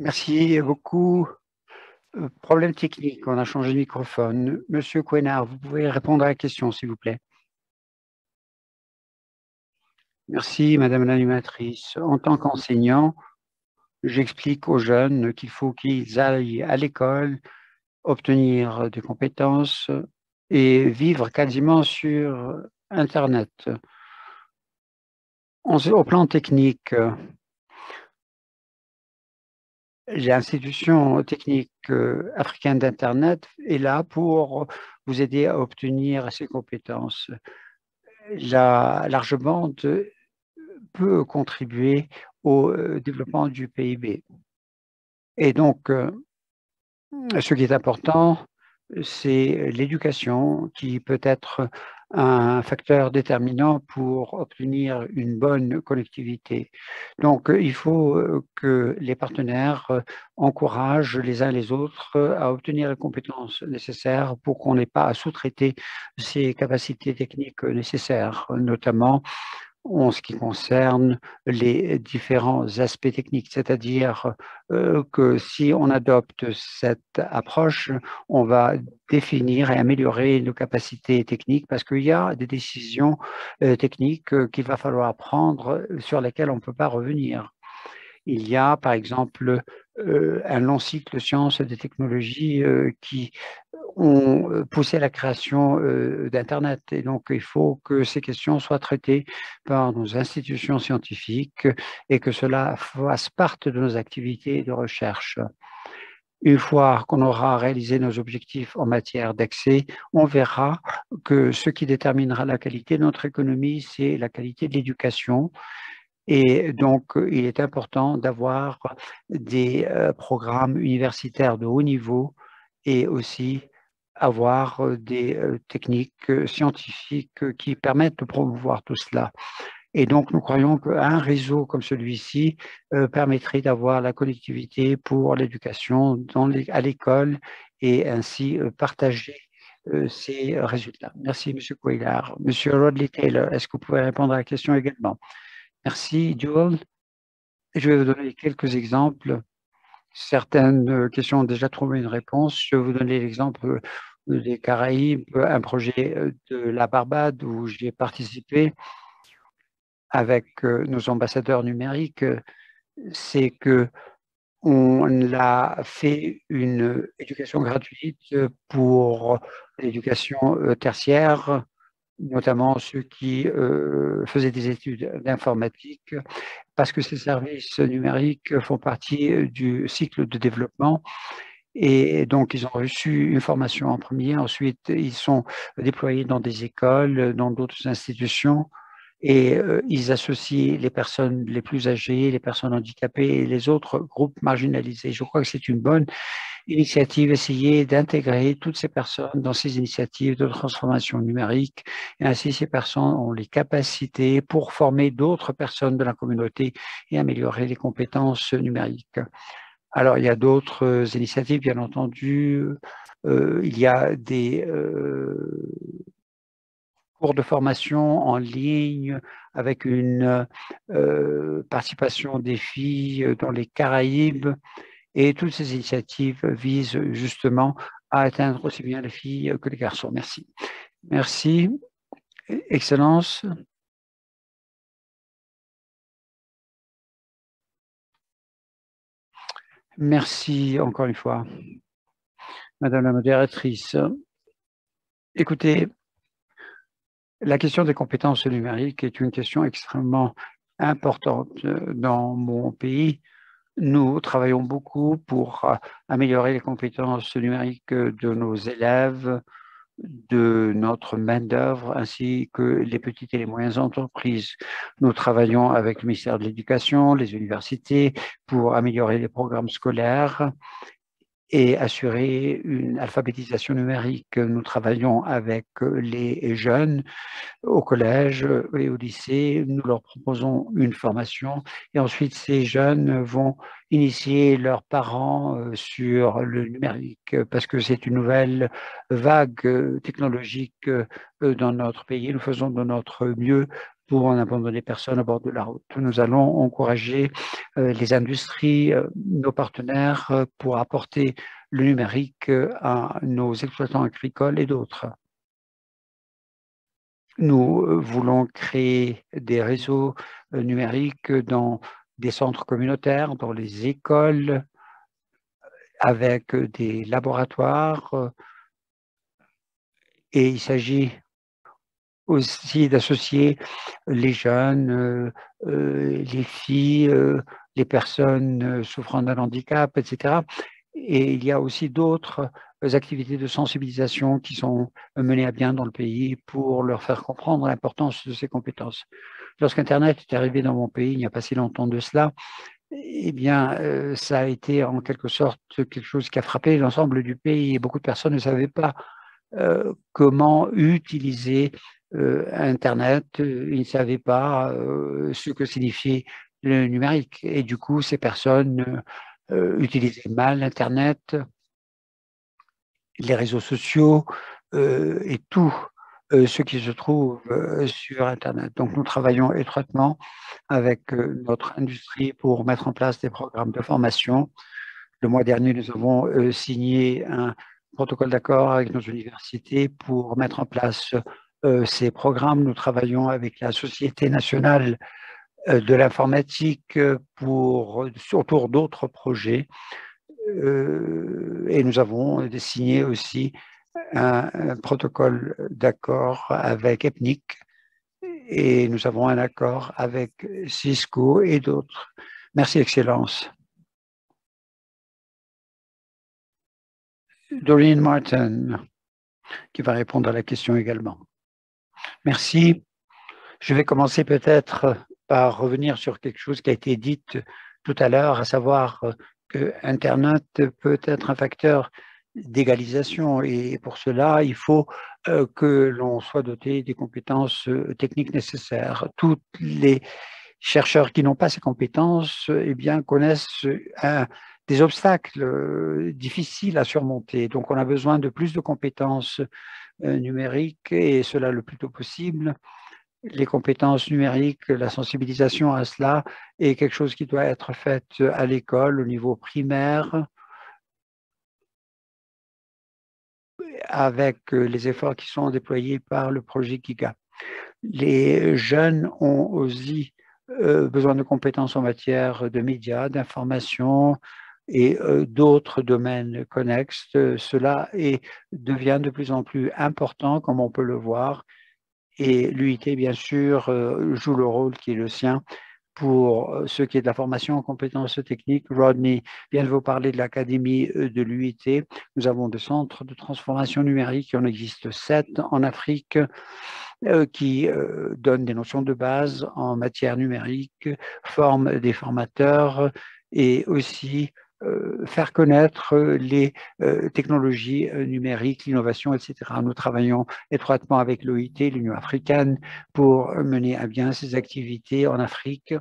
Merci beaucoup. Euh, problème technique, on a changé de microphone. Monsieur Quenard, vous pouvez répondre à la question, s'il vous plaît. Merci, Madame l'animatrice. En tant qu'enseignant, j'explique aux jeunes qu'il faut qu'ils aillent à l'école, obtenir des compétences et vivre quasiment sur Internet. Au plan technique, l'institution technique euh, africaine d'Internet est là pour vous aider à obtenir ces compétences. La large bande peut contribuer au euh, développement du PIB. Et donc, euh, ce qui est important, c'est l'éducation qui peut être un facteur déterminant pour obtenir une bonne collectivité. Donc, il faut euh, que les partenaires euh, encouragent les uns les autres à obtenir les compétences nécessaires pour qu'on n'ait pas à sous-traiter ces capacités techniques nécessaires, notamment en ce qui concerne les différents aspects techniques, c'est-à-dire euh, que si on adopte cette approche, on va définir et améliorer nos capacités techniques parce qu'il y a des décisions euh, techniques euh, qu'il va falloir prendre sur lesquelles on ne peut pas revenir. Il y a, par exemple, un long cycle sciences et des technologies qui ont euh, poussé à la création euh, d'Internet. Et donc, il faut que ces questions soient traitées par nos institutions scientifiques et que cela fasse partie de nos activités de recherche. Une fois qu'on aura réalisé nos objectifs en matière d'accès, on verra que ce qui déterminera la qualité de notre économie, c'est la qualité de l'éducation. Et donc, il est important d'avoir des euh, programmes universitaires de haut niveau et aussi avoir des techniques scientifiques qui permettent de promouvoir tout cela. Et donc, nous croyons qu'un réseau comme celui-ci permettrait d'avoir la connectivité pour l'éducation à l'école et ainsi partager ces résultats. Merci, M. Couillard. M. Rodley Taylor, est-ce que vous pouvez répondre à la question également? Merci, Joel. Je vais vous donner quelques exemples. Certaines questions ont déjà trouvé une réponse. Je vais vous donner l'exemple des Caraïbes, un projet euh, de la Barbade où j'ai participé avec euh, nos ambassadeurs numériques, c'est que on a fait une éducation gratuite pour l'éducation euh, tertiaire, notamment ceux qui faisaient des études d'informatique, parce que ces services numériques font partie du cycle de développement et donc, ils ont reçu une formation en premier. Ensuite, ils sont déployés dans des écoles, dans d'autres institutions. Et euh, ils associent les personnes les plus âgées, les personnes handicapées et les autres groupes marginalisés. Je crois que c'est une bonne initiative, essayer d'intégrer toutes ces personnes dans ces initiatives de transformation numérique. Et ainsi, ces personnes ont les capacités pour former d'autres personnes de la communauté et améliorer les compétences numériques. Alors, il y a d'autres euh, initiatives, bien entendu. Euh, il y a des euh, cours de formation en ligne avec une participation des filles dans les Caraïbes. Et toutes ces initiatives visent justement à atteindre aussi bien les filles que les garçons. Merci. Merci. Excellence. Merci encore une fois, Madame la modératrice. Écoutez, la question des compétences numériques est une question extrêmement importante dans mon pays. Nous travaillons beaucoup pour améliorer les compétences numériques de nos élèves, de notre main-d'œuvre ainsi que les petites et les moyennes entreprises. Nous travaillons avec le ministère de l'Éducation, les universités pour améliorer les programmes scolaires et assurer une alphabétisation numérique. Nous travaillons avec les jeunes au collège et au lycée. Nous leur proposons une formation et ensuite ces jeunes vont initier leurs parents euh, sur le numérique parce que c'est une nouvelle vague technologique euh, dans notre pays. Nous faisons de notre mieux pour n'abandonner personne à bord de la route. Nous allons encourager les industries, nos partenaires pour apporter le numérique à nos exploitants agricoles et d'autres. Nous voulons créer des réseaux numériques dans des centres communautaires, dans les écoles, avec des laboratoires. Et il s'agit aussi d'associer les jeunes, les filles, les personnes souffrant d'un handicap, etc. Et il y a aussi d'autres activités de sensibilisation qui sont menées à bien dans le pays pour leur faire comprendre l'importance de ces compétences. Lorsqu'Internet est arrivé dans mon pays, il n'y a pas si longtemps de cela, eh bien, euh, ça a été en quelque sorte quelque chose qui a frappé l'ensemble du pays et beaucoup de personnes ne savaient pas euh, comment utiliser euh, Internet, ils ne savaient pas ce que signifiait le numérique et du coup, ces personnes utilisaient mal Internet, les réseaux sociaux et tout euh, ce qui se trouve euh, sur Internet. Donc, nous travaillons étroitement avec euh, notre industrie pour mettre en place des programmes de formation. Le mois dernier, nous avons signé un protocole d'accord avec nos universités pour mettre en place ces programmes. Nous travaillons avec la Société nationale de l'informatique pour autour d'autres projets. et nous avons signé aussi un, protocole d'accord avec EPNIC et nous avons un accord avec Cisco et d'autres. Merci, Excellence. Doreen Martin, qui va répondre à la question également. Merci. Je vais commencer peut-être par revenir sur quelque chose qui a été dit tout à l'heure, à savoir que Internet peut être un facteur d'égalisation. Et pour cela, il faut que l'on soit doté des compétences techniques nécessaires. Tous les chercheurs qui n'ont pas ces compétences eh bien, connaissent des obstacles difficiles à surmonter. Donc, on a besoin de plus de compétences numériques et cela le plus tôt possible. Les compétences numériques, la sensibilisation à cela est quelque chose qui doit être fait à l'école, au niveau primaire, avec euh, les efforts qui sont déployés par le projet GIGA. Les jeunes ont aussi euh, besoin de compétences en matière de médias, d'information et euh, d'autres domaines connexes. Cela est, devient de plus en plus important, comme on peut le voir, et l'UIT, bien sûr, joue le rôle qui est le sien pour euh, ce qui est de la formation en compétences techniques. Rodney vient de vous parler de l'Académie euh, de l'UIT. Nous avons des centres de transformation numérique. Il en existe sept en Afrique euh, qui donnent des notions de base en matière numérique, forment des formateurs et aussi faire connaître les technologies numériques, l'innovation, etc. Nous travaillons étroitement avec l'OIT, l'Union africaine, pour mener à bien ces activités en Afrique.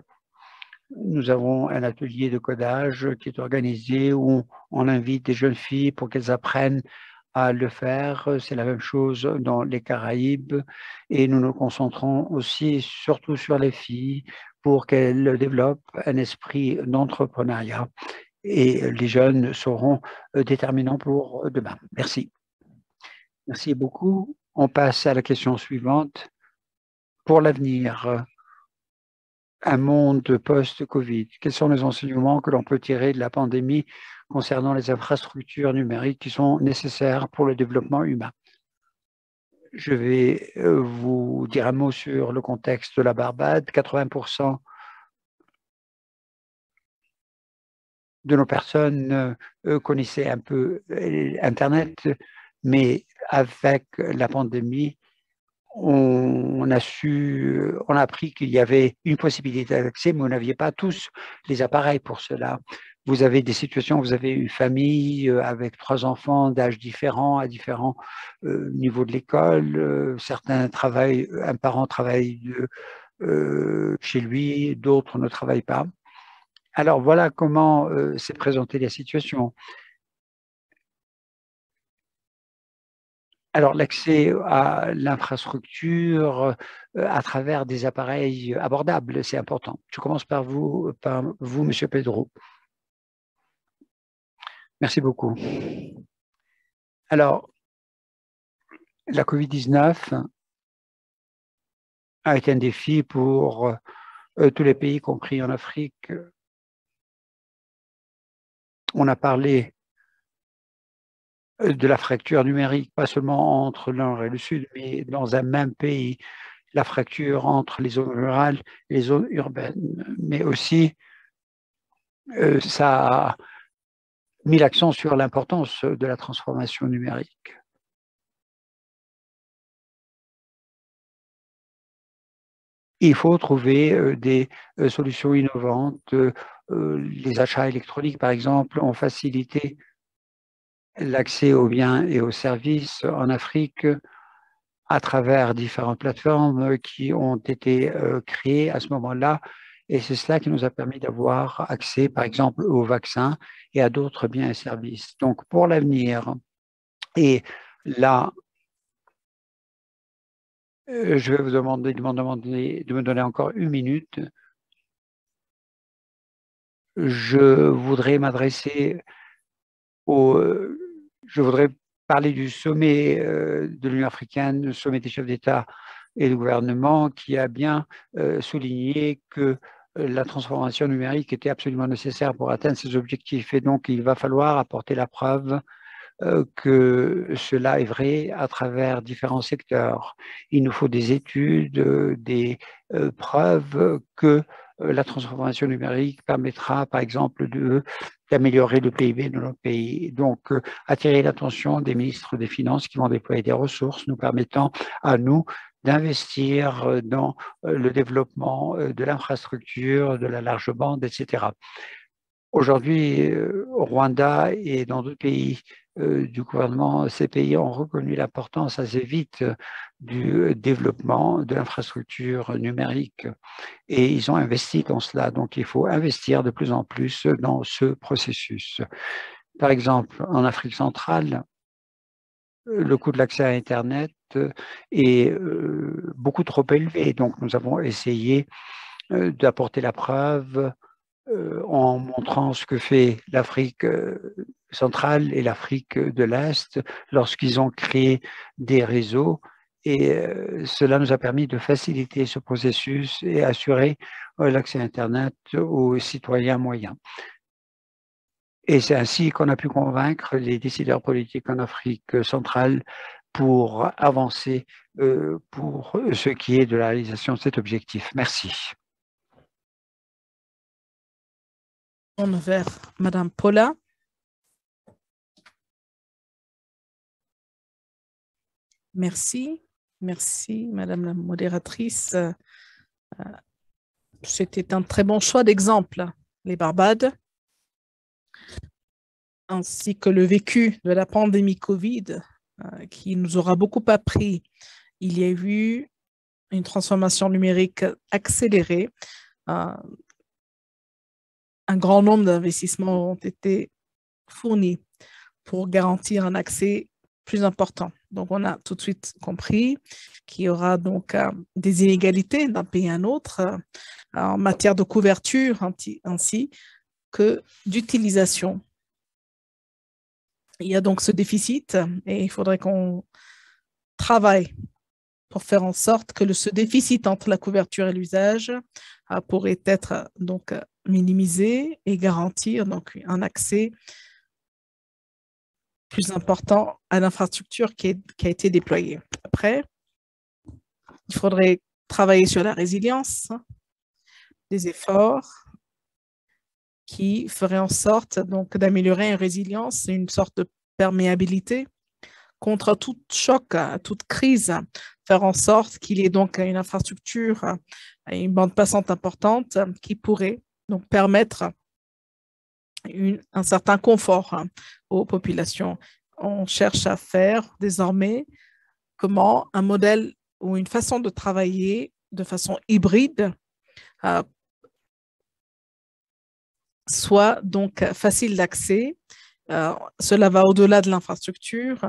Nous avons un atelier de codage qui est organisé où on invite des jeunes filles pour qu'elles apprennent à le faire. C'est la même chose dans les Caraïbes et nous nous concentrons aussi surtout sur les filles pour qu'elles développent un esprit d'entrepreneuriat et les jeunes seront euh, déterminants pour euh, demain. Merci. Merci beaucoup. On passe à la question suivante. Pour l'avenir, un monde post-Covid, quels sont les enseignements que l'on peut tirer de la pandémie concernant les infrastructures numériques qui sont nécessaires pour le développement humain? Je vais euh, vous dire un mot sur le contexte de la Barbade. 80% de nos personnes euh, connaissaient un peu euh, Internet, mais avec la pandémie, on, a su, on a appris qu'il y avait une possibilité d'accès, mais vous n'aviez pas tous les appareils pour cela. Vous avez des situations, vous avez une famille euh, avec trois enfants d'âge différents, à différents niveaux de l'école. certains travaillent, un parent travaille chez lui, d'autres ne travaillent pas. Alors voilà comment euh, s'est présentée la situation. Alors, l'accès à l'infrastructure à travers des appareils abordables, c'est important. Je commence par vous, par vous, Monsieur Pedro. Merci beaucoup. Alors, la COVID-19 a été un défi pour tous les pays, y compris en Afrique. On a parlé de la fracture numérique, pas seulement entre le nord et le sud, mais dans un même pays, la fracture entre les zones rurales et les zones urbaines, mais aussi euh, ça a mis l'accent sur l'importance de la transformation numérique. Il faut trouver euh, des euh, solutions innovantes. Les achats électroniques, par exemple, ont facilité l'accès aux biens et aux services en Afrique à travers différentes plateformes qui ont été euh, créées à ce moment-là. Et c'est cela qui nous a permis d'avoir accès, par exemple, aux vaccins et à d'autres biens et services. Donc, pour l'avenir, et là, euh, je vais vous demander de, me donner encore une minute. Je voudrais m'adresser aux je voudrais parler du sommet euh, de l'Union africaine, le sommet des chefs d'État et de gouvernement, qui a bien euh, souligné que euh, la transformation numérique était absolument nécessaire pour atteindre ces objectifs. Et donc, il va falloir apporter la preuve que cela est vrai à travers différents secteurs. Il nous faut des études, des preuves que la transformation numérique permettra, par exemple, d'améliorer le PIB de notre pays. Donc, euh, attirer l'attention des ministres des Finances qui vont déployer des ressources nous permettant à nous d'investir euh, dans euh, le développement de l'infrastructure, de la large bande, etc. Aujourd'hui, au Rwanda et dans d'autres pays du gouvernement, ces pays ont reconnu l'importance assez vite du développement de l'infrastructure numérique et ils ont investi dans cela. Donc, il faut investir de plus en plus dans ce processus. Par exemple, en Afrique centrale, le coût de l'accès à Internet est beaucoup trop élevé. Donc, nous avons essayé d'apporter la preuve en montrant ce que fait l'Afrique centrale et l'Afrique de l'Est lorsqu'ils ont créé des réseaux et cela nous a permis de faciliter ce processus et assurer l'accès à Internet aux citoyens moyens. Et c'est ainsi qu'on a pu convaincre les décideurs politiques en Afrique centrale pour avancer pour ce qui est de la réalisation de cet objectif. Merci. vers Madame Paula. Merci. Merci, Madame la modératrice. Euh, c'était un très bon choix d'exemple, les Barbades, ainsi que le vécu de la pandémie Covid, euh, qui nous aura beaucoup appris. Il y a eu une transformation numérique accélérée. Euh, un grand nombre d'investissements ont été fournis pour garantir un accès plus important. Donc, on a tout de suite compris qu'il y aura donc euh, des inégalités d'un pays à un autre euh, en matière de couverture ainsi que d'utilisation. Il y a donc ce déficit et il faudrait qu'on travaille pour faire en sorte que ce déficit entre la couverture et l'usage euh, pourrait être donc minimisé et garantir un accès plus important à l'infrastructure qui, a été déployée. Après, il faudrait travailler sur la résilience, des efforts qui feraient en sorte d'améliorer une résilience, une sorte de perméabilité contre tout choc, toute crise, faire en sorte qu'il y ait donc une infrastructure, une bande passante importante qui pourrait donc permettre un certain confort hein, aux populations. On cherche à faire désormais comment un modèle ou une façon de travailler de façon hybride euh, soit donc facile d'accès cela va au-delà de l'infrastructure,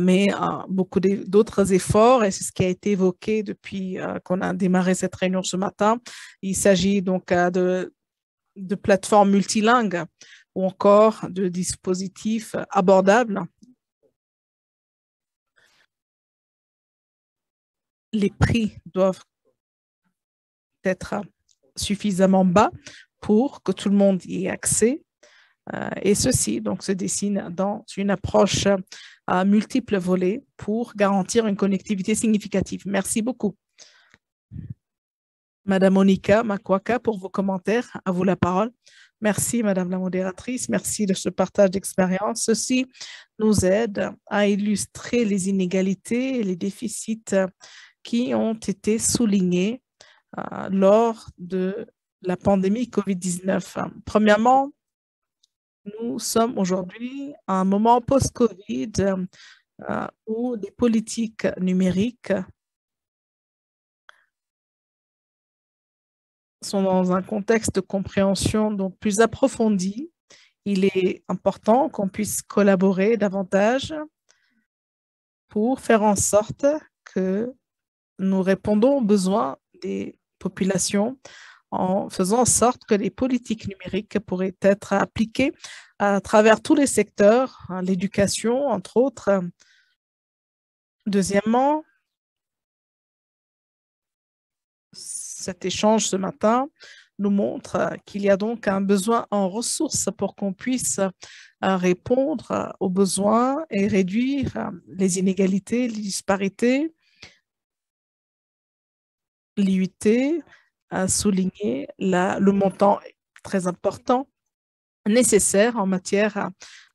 mais beaucoup d'autres efforts, et c'est ce qui a été évoqué depuis qu'on a démarré cette réunion ce matin. Il s'agit donc de, de plateformes multilingues ou encore de dispositifs abordables les prix doivent être suffisamment bas pour que tout le monde y ait accès. Euh, et ceci donc, se dessine dans une approche à multiples volets pour garantir une connectivité significative. Merci beaucoup. Madame Monica Makwaka, pour vos commentaires. À vous la parole. Merci, Madame la modératrice. Merci de ce partage d'expérience. Ceci nous aide à illustrer les inégalités et les déficits qui ont été soulignés euh, lors de la pandémie COVID-19. Premièrement, nous sommes aujourd'hui à un moment post-COVID euh, où les politiques numériques sont dans un contexte de compréhension donc plus approfondi. Il est important qu'on puisse collaborer davantage pour faire en sorte que nous répondons aux besoins des populations en faisant en sorte que les politiques numériques pourraient être appliquées à travers tous les secteurs, hein, l'éducation, entre autres. Deuxièmement, cet échange ce matin nous montre qu'il y a donc un besoin en ressources pour qu'on puisse euh, répondre aux besoins et réduire les inégalités, les disparités l'IUT a souligné le montant très important nécessaire en matière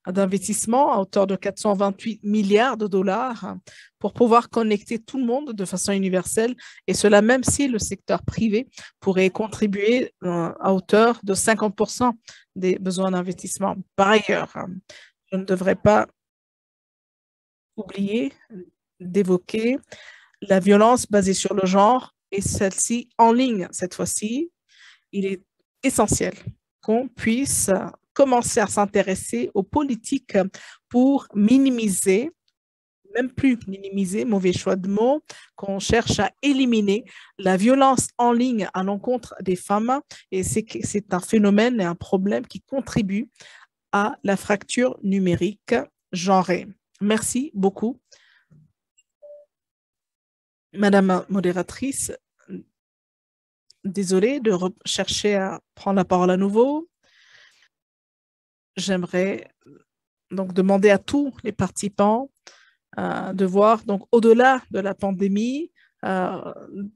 d'investissement à hauteur de 428 milliards de dollars pour pouvoir connecter tout le monde de façon universelle, et cela même si le secteur privé pourrait contribuer euh, à hauteur de 50% des besoins d'investissement. Par ailleurs, je ne devrais pas oublier d'évoquer la violence basée sur le genre et celle-ci en ligne cette fois-ci, il est essentiel qu'on puisse commencer à s'intéresser aux politiques pour minimiser, même plus minimiser, mauvais choix de mots, qu'on cherche à éliminer la violence en ligne à l'encontre des femmes. Et c'est un phénomène et un problème qui contribue à la fracture numérique genrée. Merci beaucoup. Madame modératrice, désolée de chercher à prendre la parole à nouveau. J'aimerais donc demander à tous les participants euh, de voir donc au-delà de la pandémie, euh,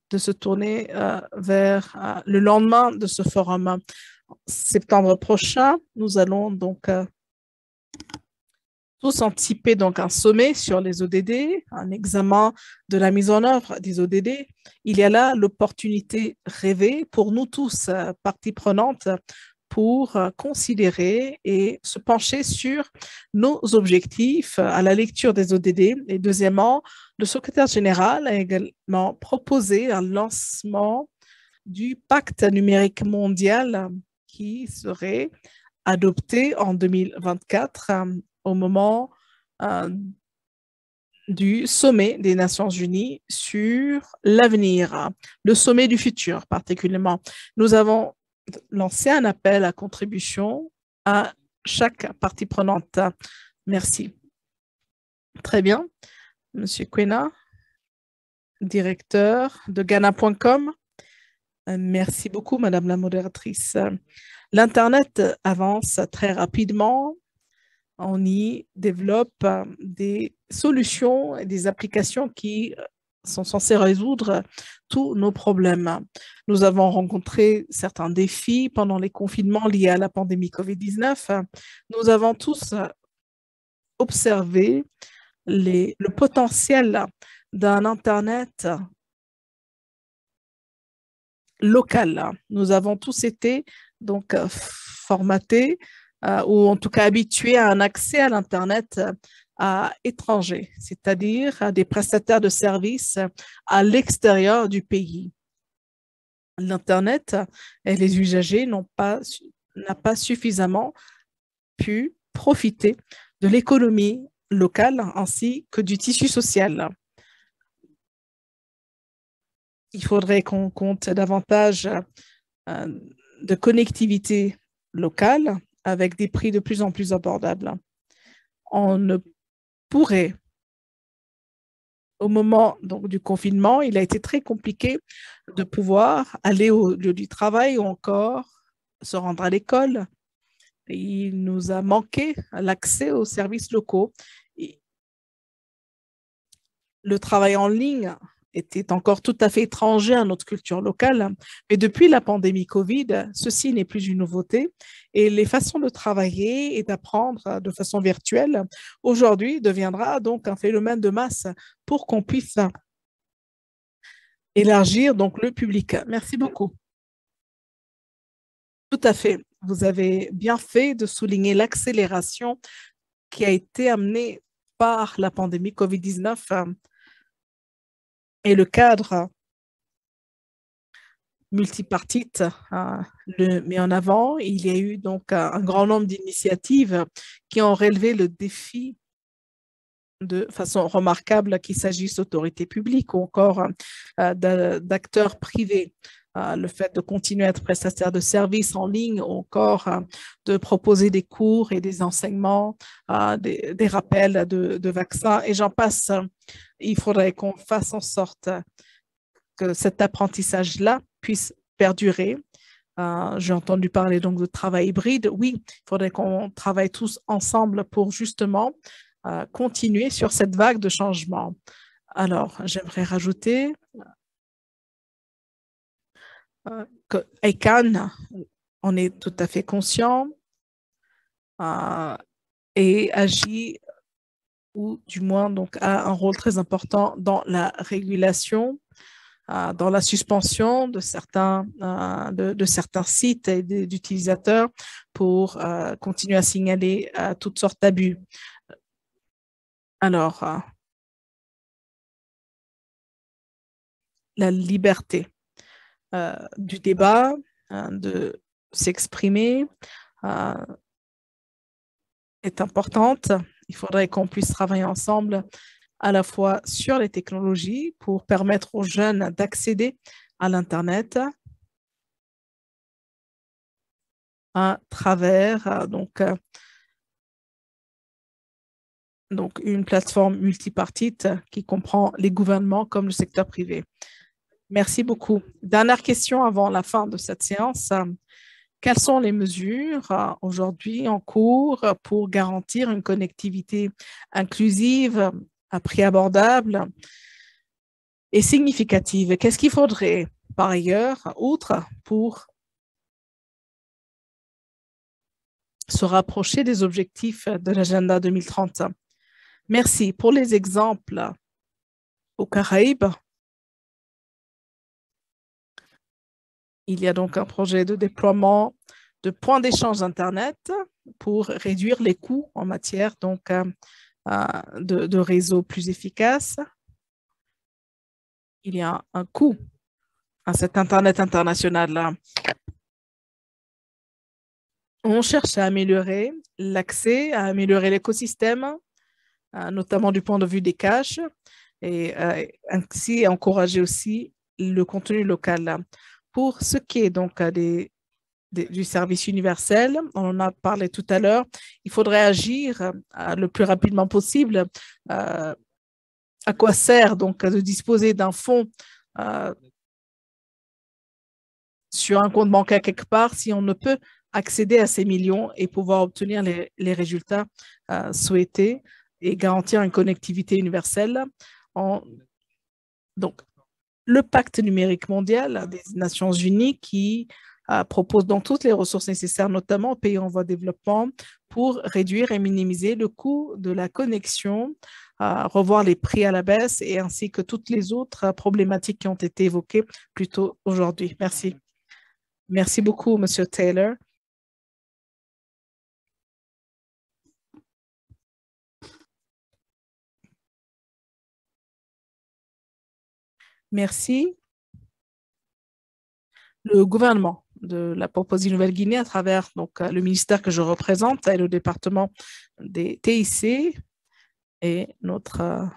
de se tourner euh, vers le lendemain de ce forum. Septembre prochain, nous allons donc tous anticiper donc un sommet sur les ODD, un examen de la mise en œuvre des ODD. Il y a là l'opportunité rêvée pour nous tous, euh, parties prenantes, pour euh, considérer et se pencher sur nos objectifs à la lecture des ODD. Et deuxièmement, le secrétaire général a également proposé un lancement du pacte numérique mondial qui serait adopté en 2024 au moment euh, du sommet des Nations Unies sur l'avenir, le sommet du futur particulièrement. Nous avons lancé un appel à contribution à chaque partie prenante. Merci. Très bien. Monsieur Quena, directeur de Ghana.com. Merci beaucoup, Madame la modératrice. L'Internet avance très rapidement on y développe des solutions et des applications qui sont censées résoudre tous nos problèmes. Nous avons rencontré certains défis pendant les confinements liés à la pandémie COVID-19. Nous avons tous observé le potentiel d'un Internet local. Nous avons tous été donc formatés euh, ou en tout cas habitués à un accès à l'Internet à étrangers, c'est-à-dire des prestataires de services à l'extérieur du pays. L'Internet et les usagers n'ont pas, pas suffisamment pu profiter de l'économie locale ainsi que du tissu social. Il faudrait qu'on compte davantage euh, de connectivité locale avec des prix de plus en plus abordables. On ne pourrait, au moment donc, du confinement, il a été très compliqué de pouvoir aller au lieu du travail ou encore se rendre à l'école. Il nous a manqué l'accès aux services locaux. Le travail en ligne était encore tout à fait étranger à notre culture locale. Mais depuis la pandémie COVID, ceci n'est plus une nouveauté et les façons de travailler et d'apprendre de façon virtuelle aujourd'hui deviendra donc un phénomène de masse pour qu'on puisse élargir donc le public. Merci beaucoup. Tout à fait. Vous avez bien fait de souligner l'accélération qui a été amenée par la pandémie COVID-19 et le cadre multipartite hein, le met en avant. Il y a eu donc un grand nombre d'initiatives qui ont relevé le défi de façon remarquable qu'il s'agisse d'autorités publiques ou encore euh, d'acteurs privés. Euh, le fait de continuer à être prestataire de services en ligne ou encore euh, de proposer des cours et des enseignements, des, des, rappels de, vaccins et j'en passe il faudrait qu'on fasse en sorte que cet apprentissage-là puisse perdurer. Euh, j'ai entendu parler donc de travail hybride. Oui, il faudrait qu'on travaille tous ensemble pour justement euh, continuer sur cette vague de changement. Alors, j'aimerais rajouter euh, que ICANN, on est tout à fait conscient et agit ou du moins donc, a un rôle très important dans la régulation, euh, dans la suspension de certains, euh, de, certains sites et d'utilisateurs pour euh, continuer à signaler toutes sortes d'abus. Alors, la liberté du débat, de s'exprimer est importante il faudrait qu'on puisse travailler ensemble à la fois sur les technologies pour permettre aux jeunes d'accéder à l'Internet à travers euh, donc, euh, donc une plateforme multipartite qui comprend les gouvernements comme le secteur privé. Merci beaucoup. Dernière question avant la fin de cette séance. Quelles sont les mesures euh, aujourd'hui en cours pour garantir une connectivité inclusive, à prix abordable et significative? Qu'est-ce qu'il faudrait par ailleurs, outre, pour se rapprocher des objectifs de l'agenda 2030 Merci pour les exemples aux Caraïbes. Il y a donc un projet de déploiement de points d'échange Internet pour réduire les coûts en matière donc, euh, euh, de, réseaux plus efficaces. Il y a un coût à cet Internet international-là. On cherche à améliorer l'accès, à améliorer l'écosystème, euh, notamment du point de vue des caches, et ainsi encourager aussi le contenu local. Pour ce qui est donc euh, du service universel, on en a parlé tout à l'heure, il faudrait agir euh, le plus rapidement possible. Euh, à quoi sert donc de disposer d'un fonds sur un compte bancaire quelque part si on ne peut accéder à ces millions et pouvoir obtenir les, résultats souhaités et garantir une connectivité universelle. Le pacte numérique mondial des Nations Unies qui euh, propose donc toutes les ressources nécessaires, notamment aux pays en voie de développement, pour réduire et minimiser le coût de la connexion, euh, revoir les prix à la baisse et ainsi que toutes les autres problématiques qui ont été évoquées plus tôt aujourd'hui. Merci. Merci beaucoup, Monsieur Taylor. Merci. Le gouvernement de la Papouasie-Nouvelle-Guinée à travers donc, le ministère que je représente et le département des TIC et notre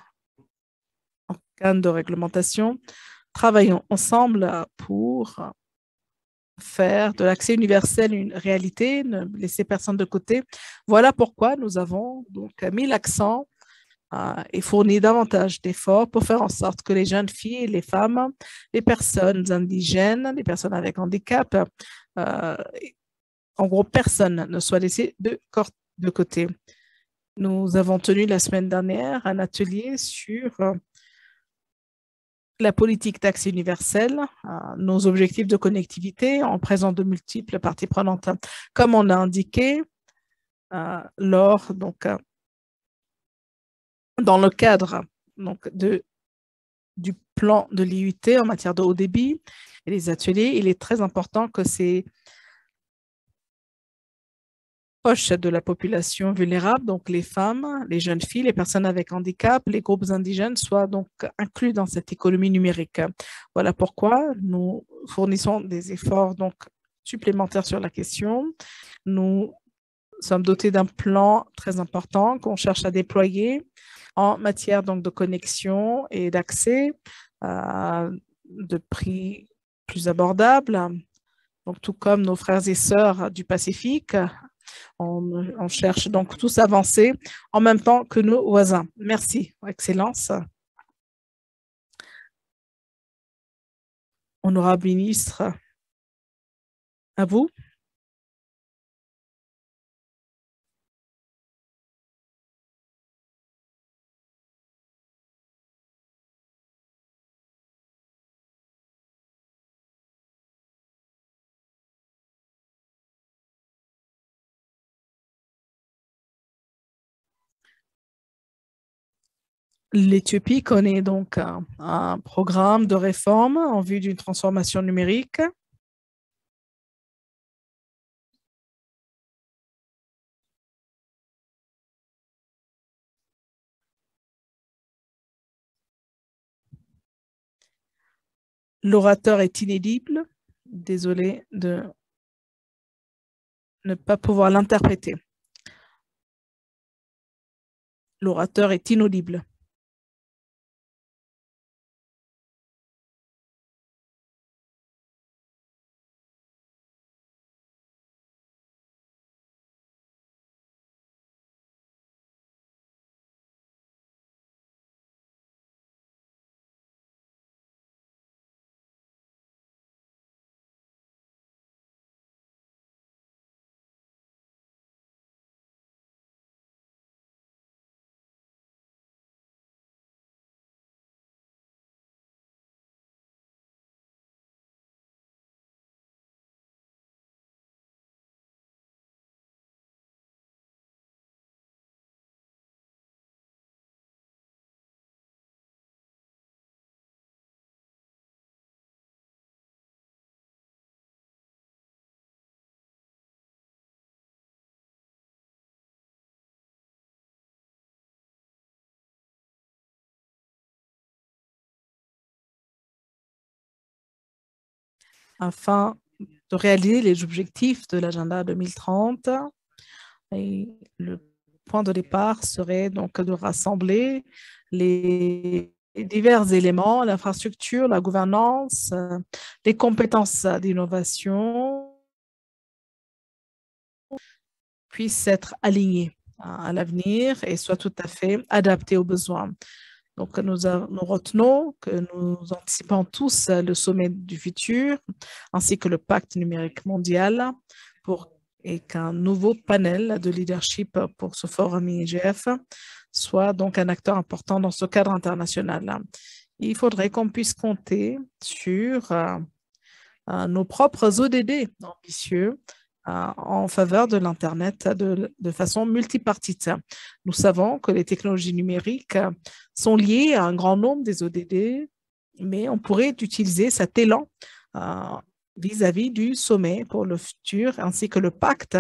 organe de réglementation. Travaillons ensemble pour faire de l'accès universel une réalité, ne laisser personne de côté. Voilà pourquoi nous avons donc mis l'accent euh, et fourni davantage d'efforts pour faire en sorte que les jeunes filles les femmes, les personnes indigènes, les personnes avec handicap, euh, en gros, personne ne soit laissé de, côté. Nous avons tenu la semaine dernière un atelier sur euh, la politique d'accès universel, euh, nos objectifs de connectivité en présence de multiples parties prenantes, comme on a indiqué euh, lors, donc, euh, dans le cadre donc, de, du plan de l'IUT en matière de haut débit et les ateliers, il est très important que ces proches de la population vulnérable, donc les femmes, les jeunes filles, les personnes avec handicap, les groupes indigènes soient donc inclus dans cette économie numérique. Voilà pourquoi nous fournissons des efforts donc supplémentaires sur la question. Nous sommes dotés d'un plan très important qu'on cherche à déployer en matière donc de connexion et d'accès à de prix plus abordables. Donc, tout comme nos frères et sœurs du Pacifique, on, cherche donc tous à avancer en même temps que nos voisins. Merci, Excellence. Honorable ministre, à vous. L'Éthiopie connaît donc un, programme de réforme en vue d'une transformation numérique. L'orateur est inédible. Désolé de ne pas pouvoir l'interpréter. L'orateur est inaudible. Afin de réaliser les objectifs de l'agenda 2030. Et le point de départ serait donc de rassembler les divers éléments, l'infrastructure, la gouvernance, les compétences d'innovation puissent être alignés à l'avenir et soient tout à fait adaptés aux besoins. Donc, nous, retenons que nous anticipons tous le sommet du futur ainsi que le pacte numérique mondial pour, et qu'un nouveau panel de leadership pour ce forum IGF soit donc un acteur important dans ce cadre international. Il faudrait qu'on puisse compter sur euh, euh, nos propres ODD ambitieux euh, en faveur de l'Internet de, façon multipartite. Nous savons que les technologies numériques sont liées à un grand nombre des ODD, mais on pourrait utiliser cet élan euh, vis-à-vis du sommet pour le futur ainsi que le pacte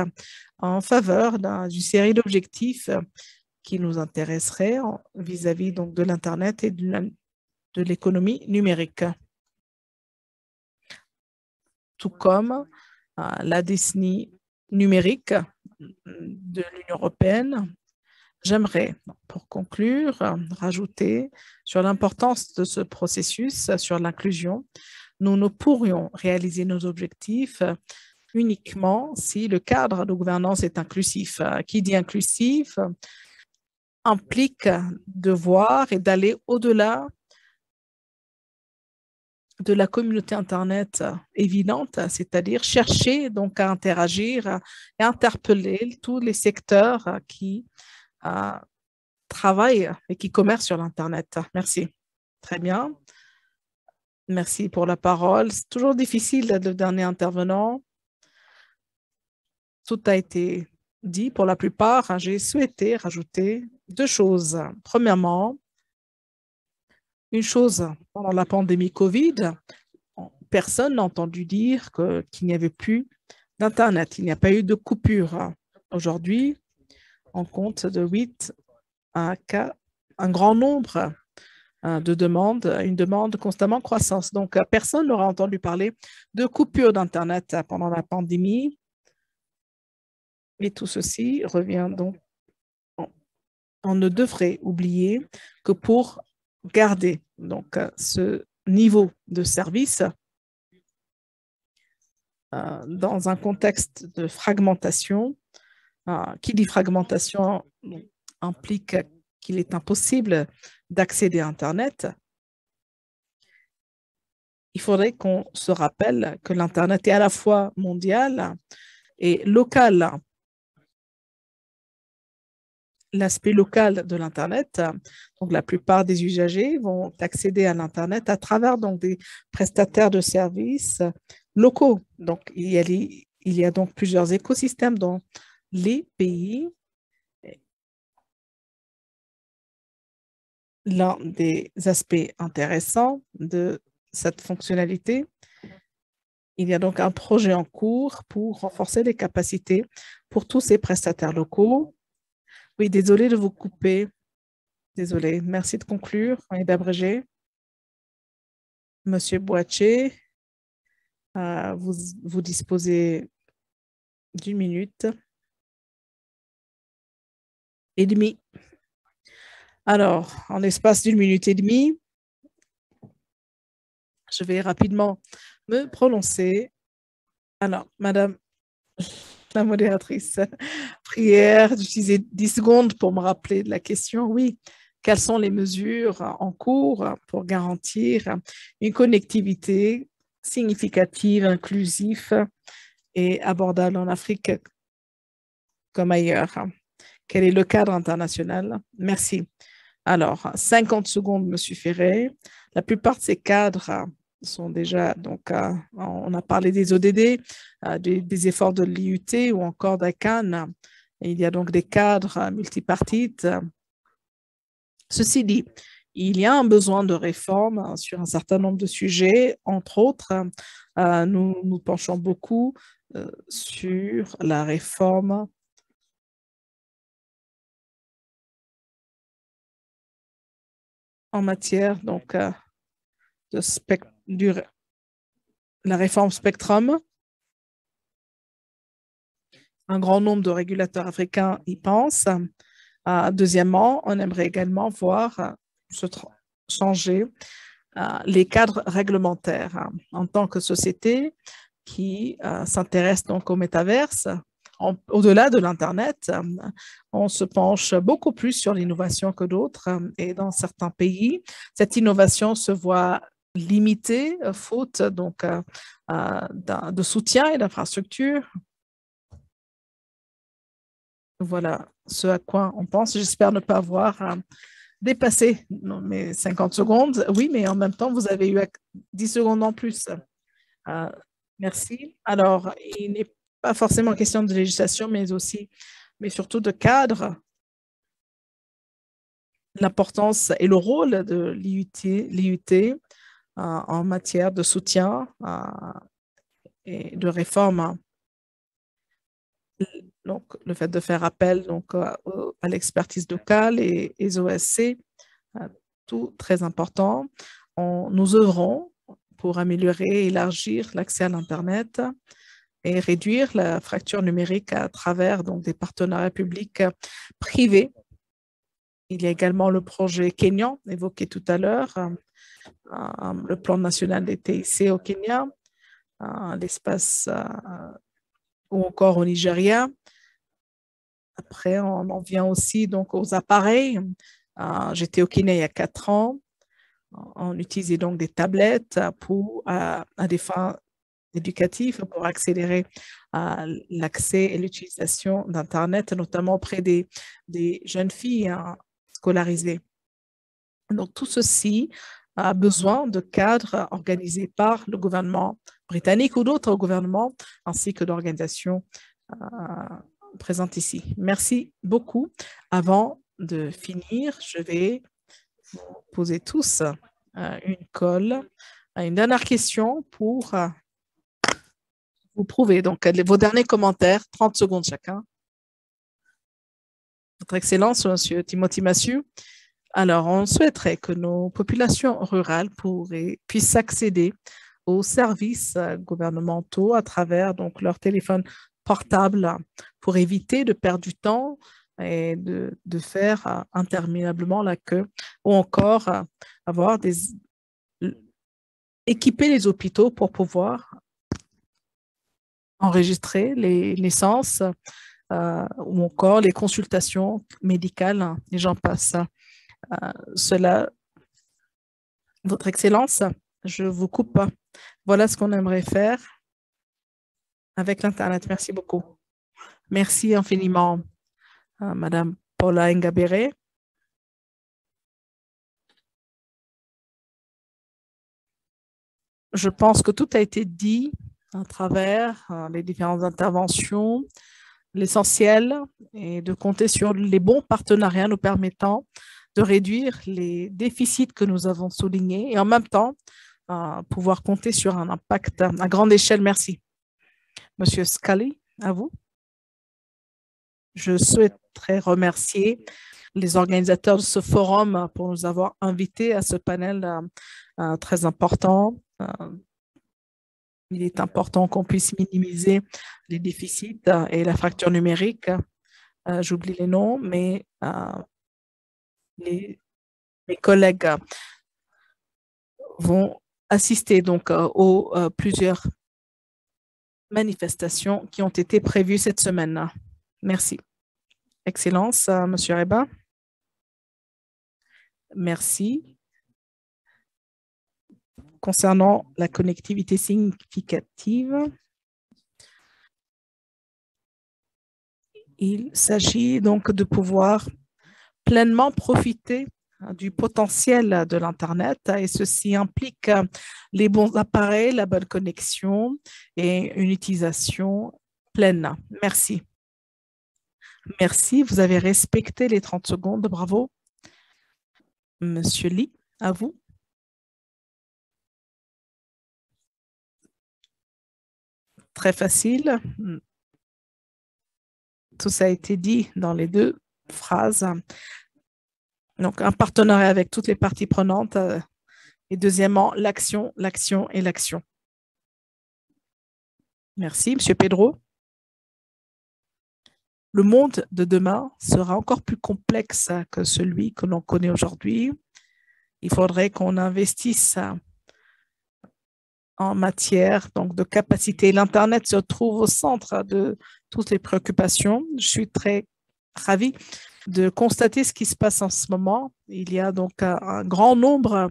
en faveur d'une série d'objectifs qui nous intéresseraient vis-à-vis de l'Internet et de l'économie numérique. Tout comme la décennie numérique de l'Union européenne. J'aimerais, pour conclure, rajouter sur l'importance de ce processus, sur l'inclusion. Nous ne pourrions réaliser nos objectifs uniquement si le cadre de gouvernance est inclusif. Qui dit inclusif implique de voir et d'aller au-delà de la communauté Internet évidente, c'est-à-dire chercher donc à interagir et interpeller tous les secteurs qui euh, travaillent et qui commercent sur l'Internet. Merci. Très bien. Merci pour la parole. C'est toujours difficile d'être le dernier intervenant. Tout a été dit pour la plupart. J'ai souhaité rajouter deux choses. Premièrement, une chose, pendant la pandémie COVID, personne n'a entendu dire qu'il n'y avait plus d'Internet. Il n'y a pas eu de coupure. Aujourd'hui, on compte de 8 à 4, un grand nombre euh, de demandes, une demande constamment croissance. Donc, personne n'aura entendu parler de coupure d'Internet pendant la pandémie. Et tout ceci revient donc. On ne devrait oublier que pour garder donc euh, ce niveau de service euh, dans un contexte de fragmentation. Euh, qui dit fragmentation implique qu'il est impossible d'accéder à Internet. Il faudrait qu'on se rappelle que l'Internet est à la fois mondial et local l'aspect local de l'Internet. Donc, la plupart des usagers vont accéder à l'Internet à travers donc, des prestataires de services locaux. Donc, il y a, donc plusieurs écosystèmes dans les pays. L'un des aspects intéressants de cette fonctionnalité, il y a donc un projet en cours pour renforcer les capacités pour tous ces prestataires locaux oui, désolé de vous couper. Désolé. Merci de conclure et d'abréger. Monsieur Boitier, euh, vous, vous disposez d'une minute et demie. Alors, en espace d'une minute et demie, je vais rapidement me prononcer. Alors, Madame la modératrice. Prière d'utiliser 10 secondes pour me rappeler de la question. Oui, quelles sont les mesures en cours pour garantir une connectivité significative, inclusive et abordable en Afrique comme ailleurs? Quel est le cadre international? Merci. Alors, 50 secondes me suffiraient. La plupart de ces cadres sont déjà, donc, euh, on a parlé des ODD, euh, des, efforts de l'IUT ou encore d'ICANN. Il y a donc des cadres multipartites. Ceci dit, il y a un besoin de réforme sur un certain nombre de sujets. Entre autres, euh, nous nous penchons beaucoup sur la réforme en matière donc, de spectre la réforme Spectrum. Un grand nombre de régulateurs africains y pensent. Euh, deuxièmement, on aimerait également voir euh, se changer euh, les cadres réglementaires en tant que société qui s'intéresse donc au métaverse. Au-delà de l'Internet, on se penche beaucoup plus sur l'innovation que d'autres et dans certains pays, cette innovation se voit limité, euh, faute donc euh, euh, de soutien et d'infrastructure. Voilà ce à quoi on pense. J'espère ne pas avoir dépassé mes 50 secondes. Oui, mais en même temps, vous avez eu 10 secondes en plus. merci. Alors, il n'est pas forcément question de législation, mais aussi, mais surtout de cadre l'importance et le rôle de l'IUT en matière de soutien et de réforme. Donc, le fait de faire appel donc, à, l'expertise locale et les OSC, tout très important. Nous œuvrons pour améliorer et élargir l'accès à l'Internet et réduire la fracture numérique à travers donc, des partenariats publics privés. Il y a également le projet Kenyan évoqué tout à l'heure, le plan national des TIC au Kenya, l'espace ou encore au Nigeria. Après, on en vient aussi donc aux appareils. J'étais au Kenya il y a quatre ans. On utilisait donc des tablettes pour, à, des fins éducatives pour accélérer l'accès et l'utilisation d'Internet, notamment auprès des, des jeunes filles hein, scolarisées. Donc, tout ceci a besoin de cadres organisés par le gouvernement britannique ou d'autres gouvernements, ainsi que d'organisations euh, présentes ici. Merci beaucoup. Avant de finir, je vais vous poser tous euh, une colle, euh, une dernière question pour vous prouver. Donc, vos derniers commentaires, 30 secondes chacun. Votre Excellence, Monsieur Timothy Massieu, alors, on souhaiterait que nos populations rurales puissent accéder aux services euh, gouvernementaux à travers donc, leur téléphone portable pour éviter de perdre du temps et de, faire euh, interminablement la queue ou encore euh, avoir des équiper les hôpitaux pour pouvoir enregistrer les naissances ou encore les consultations médicales, et j'en passe. Euh, cela, Votre Excellence, je vous coupe. Voilà ce qu'on aimerait faire avec l'Internet. Merci beaucoup. Merci infiniment, euh, Madame Paula Ngabere. Je pense que tout a été dit à travers euh, les différentes interventions. L'essentiel est de compter sur les bons partenariats nous permettant de réduire les déficits que nous avons soulignés et en même temps euh, pouvoir compter sur un impact à grande échelle. Merci. Monsieur Scully, à vous. Je souhaiterais remercier les organisateurs de ce forum pour nous avoir invités à ce panel euh, euh, très important. il est important qu'on puisse minimiser les déficits et la fracture numérique. J'oublie les noms, mais les, collègues vont assister donc euh, aux euh, plusieurs manifestations qui ont été prévues cette semaine. Merci. Excellence, euh, Monsieur Reba. Merci. Concernant la connectivité significative, il s'agit donc de pouvoir pleinement profiter hein, du potentiel de l'Internet et ceci implique euh, les bons appareils, la bonne connexion et une utilisation pleine. Merci. Merci, vous avez respecté les 30 secondes, bravo. Monsieur Lee, à vous. Très facile. Tout ça a été dit dans les deux phrases. Donc, un partenariat avec toutes les parties prenantes. Euh, et deuxièmement, l'action, l'action et l'action. Merci, Monsieur Pedro. Le monde de demain sera encore plus complexe que celui que l'on connaît aujourd'hui. Il faudrait qu'on investisse en matière donc, de capacité. L'Internet se trouve au centre de toutes les préoccupations. Je suis très ravi de constater ce qui se passe en ce moment. Il y a donc un, grand nombre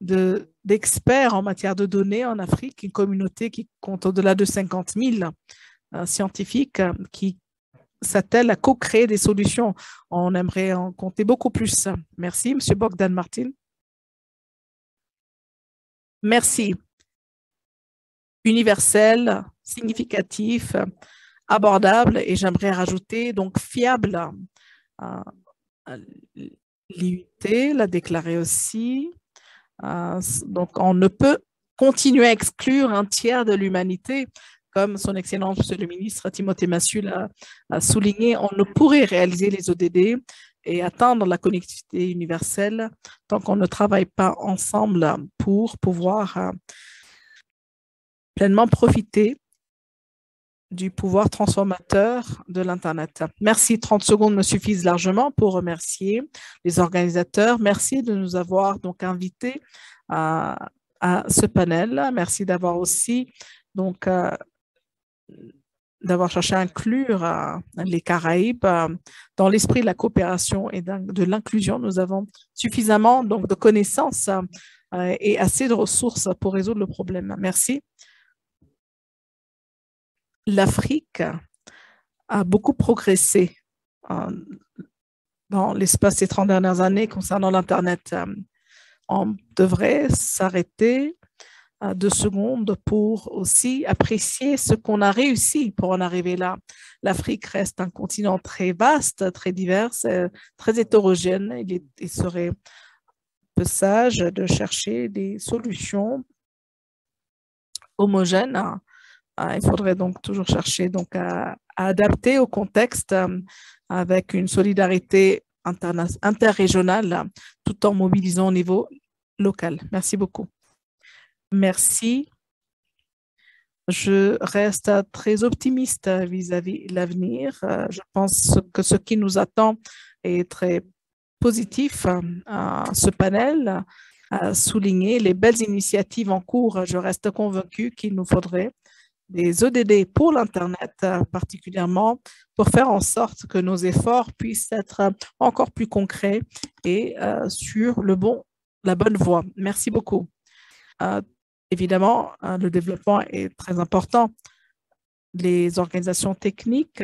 d'experts en matière de données en Afrique, une communauté qui compte au-delà de 50 000 euh, scientifiques euh, qui s'attellent à co-créer des solutions. On aimerait en compter beaucoup plus. Merci, M. Bogdan Martin. Merci. Universel, significatif, abordable et j'aimerais rajouter donc fiable. Euh, L'IUT l'a déclaré aussi. Euh, donc on ne peut continuer à exclure un tiers de l'humanité comme son Excellence, Monsieur le ministre Timothée Massu l'a souligné, on ne pourrait réaliser les ODD et atteindre la connectivité universelle tant qu'on ne travaille pas ensemble pour pouvoir euh, pleinement profiter du pouvoir transformateur de l'Internet. Merci, 30 secondes me suffisent largement pour remercier les organisateurs. Merci de nous avoir donc invités à, ce panel. Merci d'avoir aussi donc euh, d'avoir cherché à inclure euh, les Caraïbes euh, dans l'esprit de la coopération et de l'inclusion. Nous avons suffisamment donc de connaissances et assez de ressources pour résoudre le problème. Merci l'Afrique a beaucoup progressé euh, dans l'espace des 30 dernières années concernant l'Internet. Euh, on devrait s'arrêter euh, deux secondes pour aussi apprécier ce qu'on a réussi pour en arriver là. L'Afrique reste un continent très vaste, très divers, très hétérogène. Il, il serait peu sage de chercher des solutions homogènes ah, il faudrait donc toujours chercher donc à, adapter au contexte euh, avec une solidarité interrégionale tout en mobilisant au niveau local. Merci beaucoup. Merci. Je reste très optimiste vis-à-vis de l'avenir. Euh, je pense que ce qui nous attend est très positif. Euh, ce panel a souligné les belles initiatives en cours. Je reste convaincu qu'il nous faudrait des ODD pour l'Internet, euh, particulièrement pour faire en sorte que nos efforts puissent être encore plus concrets et euh, sur le bon, la bonne voie. Merci beaucoup. Euh, évidemment, le développement est très important. Les organisations techniques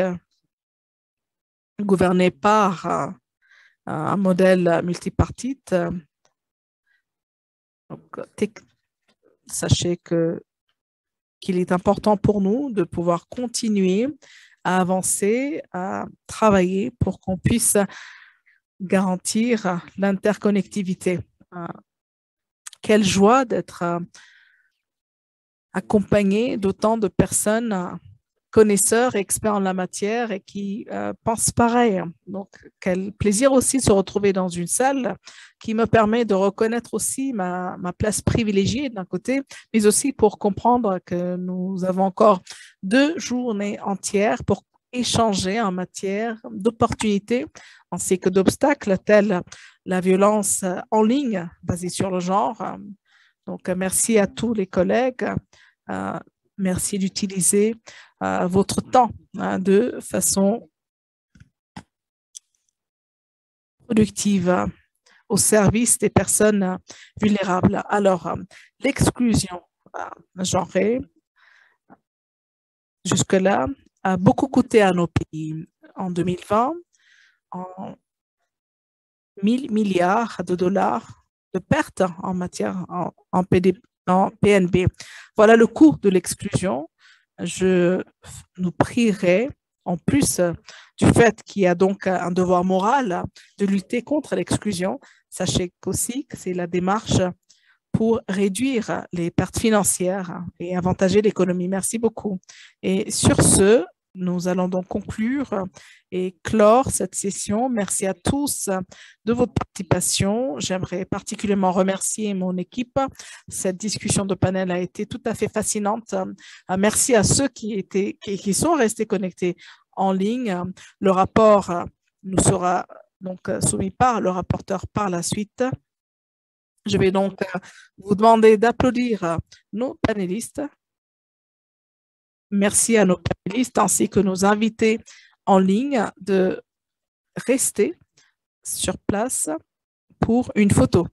gouvernées par un modèle multipartite, sachez que qu'il est important pour nous de pouvoir continuer à avancer, à travailler pour qu'on puisse garantir l'interconnectivité. Euh, quelle joie d'être euh, accompagné d'autant de personnes connaisseurs, experts en la matière et qui euh, pensent pareil. Donc, quel plaisir aussi de se retrouver dans une salle qui me permet de reconnaître aussi ma, place privilégiée d'un côté, mais aussi pour comprendre que nous avons encore deux journées entières pour échanger en matière d'opportunités ainsi que d'obstacles tels la violence en ligne basée sur le genre. Donc, merci à tous les collègues. Euh, merci d'utiliser votre temps hein, de façon productive au service des personnes vulnérables. Alors, l'exclusion genrée, jusque-là, a beaucoup coûté à nos pays. En 2020, en 1000 milliards de dollars de pertes en matière en, en PNB. Voilà le coût de l'exclusion je nous prierai, en plus du fait qu'il y a donc un devoir moral de lutter contre l'exclusion, sachez aussi que c'est la démarche pour réduire les pertes financières et avantager l'économie. Merci beaucoup. Et sur ce, nous allons donc conclure et clore cette session. Merci à tous de votre participation. J'aimerais particulièrement remercier mon équipe. Cette discussion de panel a été tout à fait fascinante. Merci à ceux qui, étaient, qui, sont restés connectés en ligne. Le rapport nous sera donc soumis par le rapporteur par la suite. Je vais donc vous demander d'applaudir nos panélistes. Merci à nos panélistes ainsi que nos invités en ligne de rester sur place pour une photo.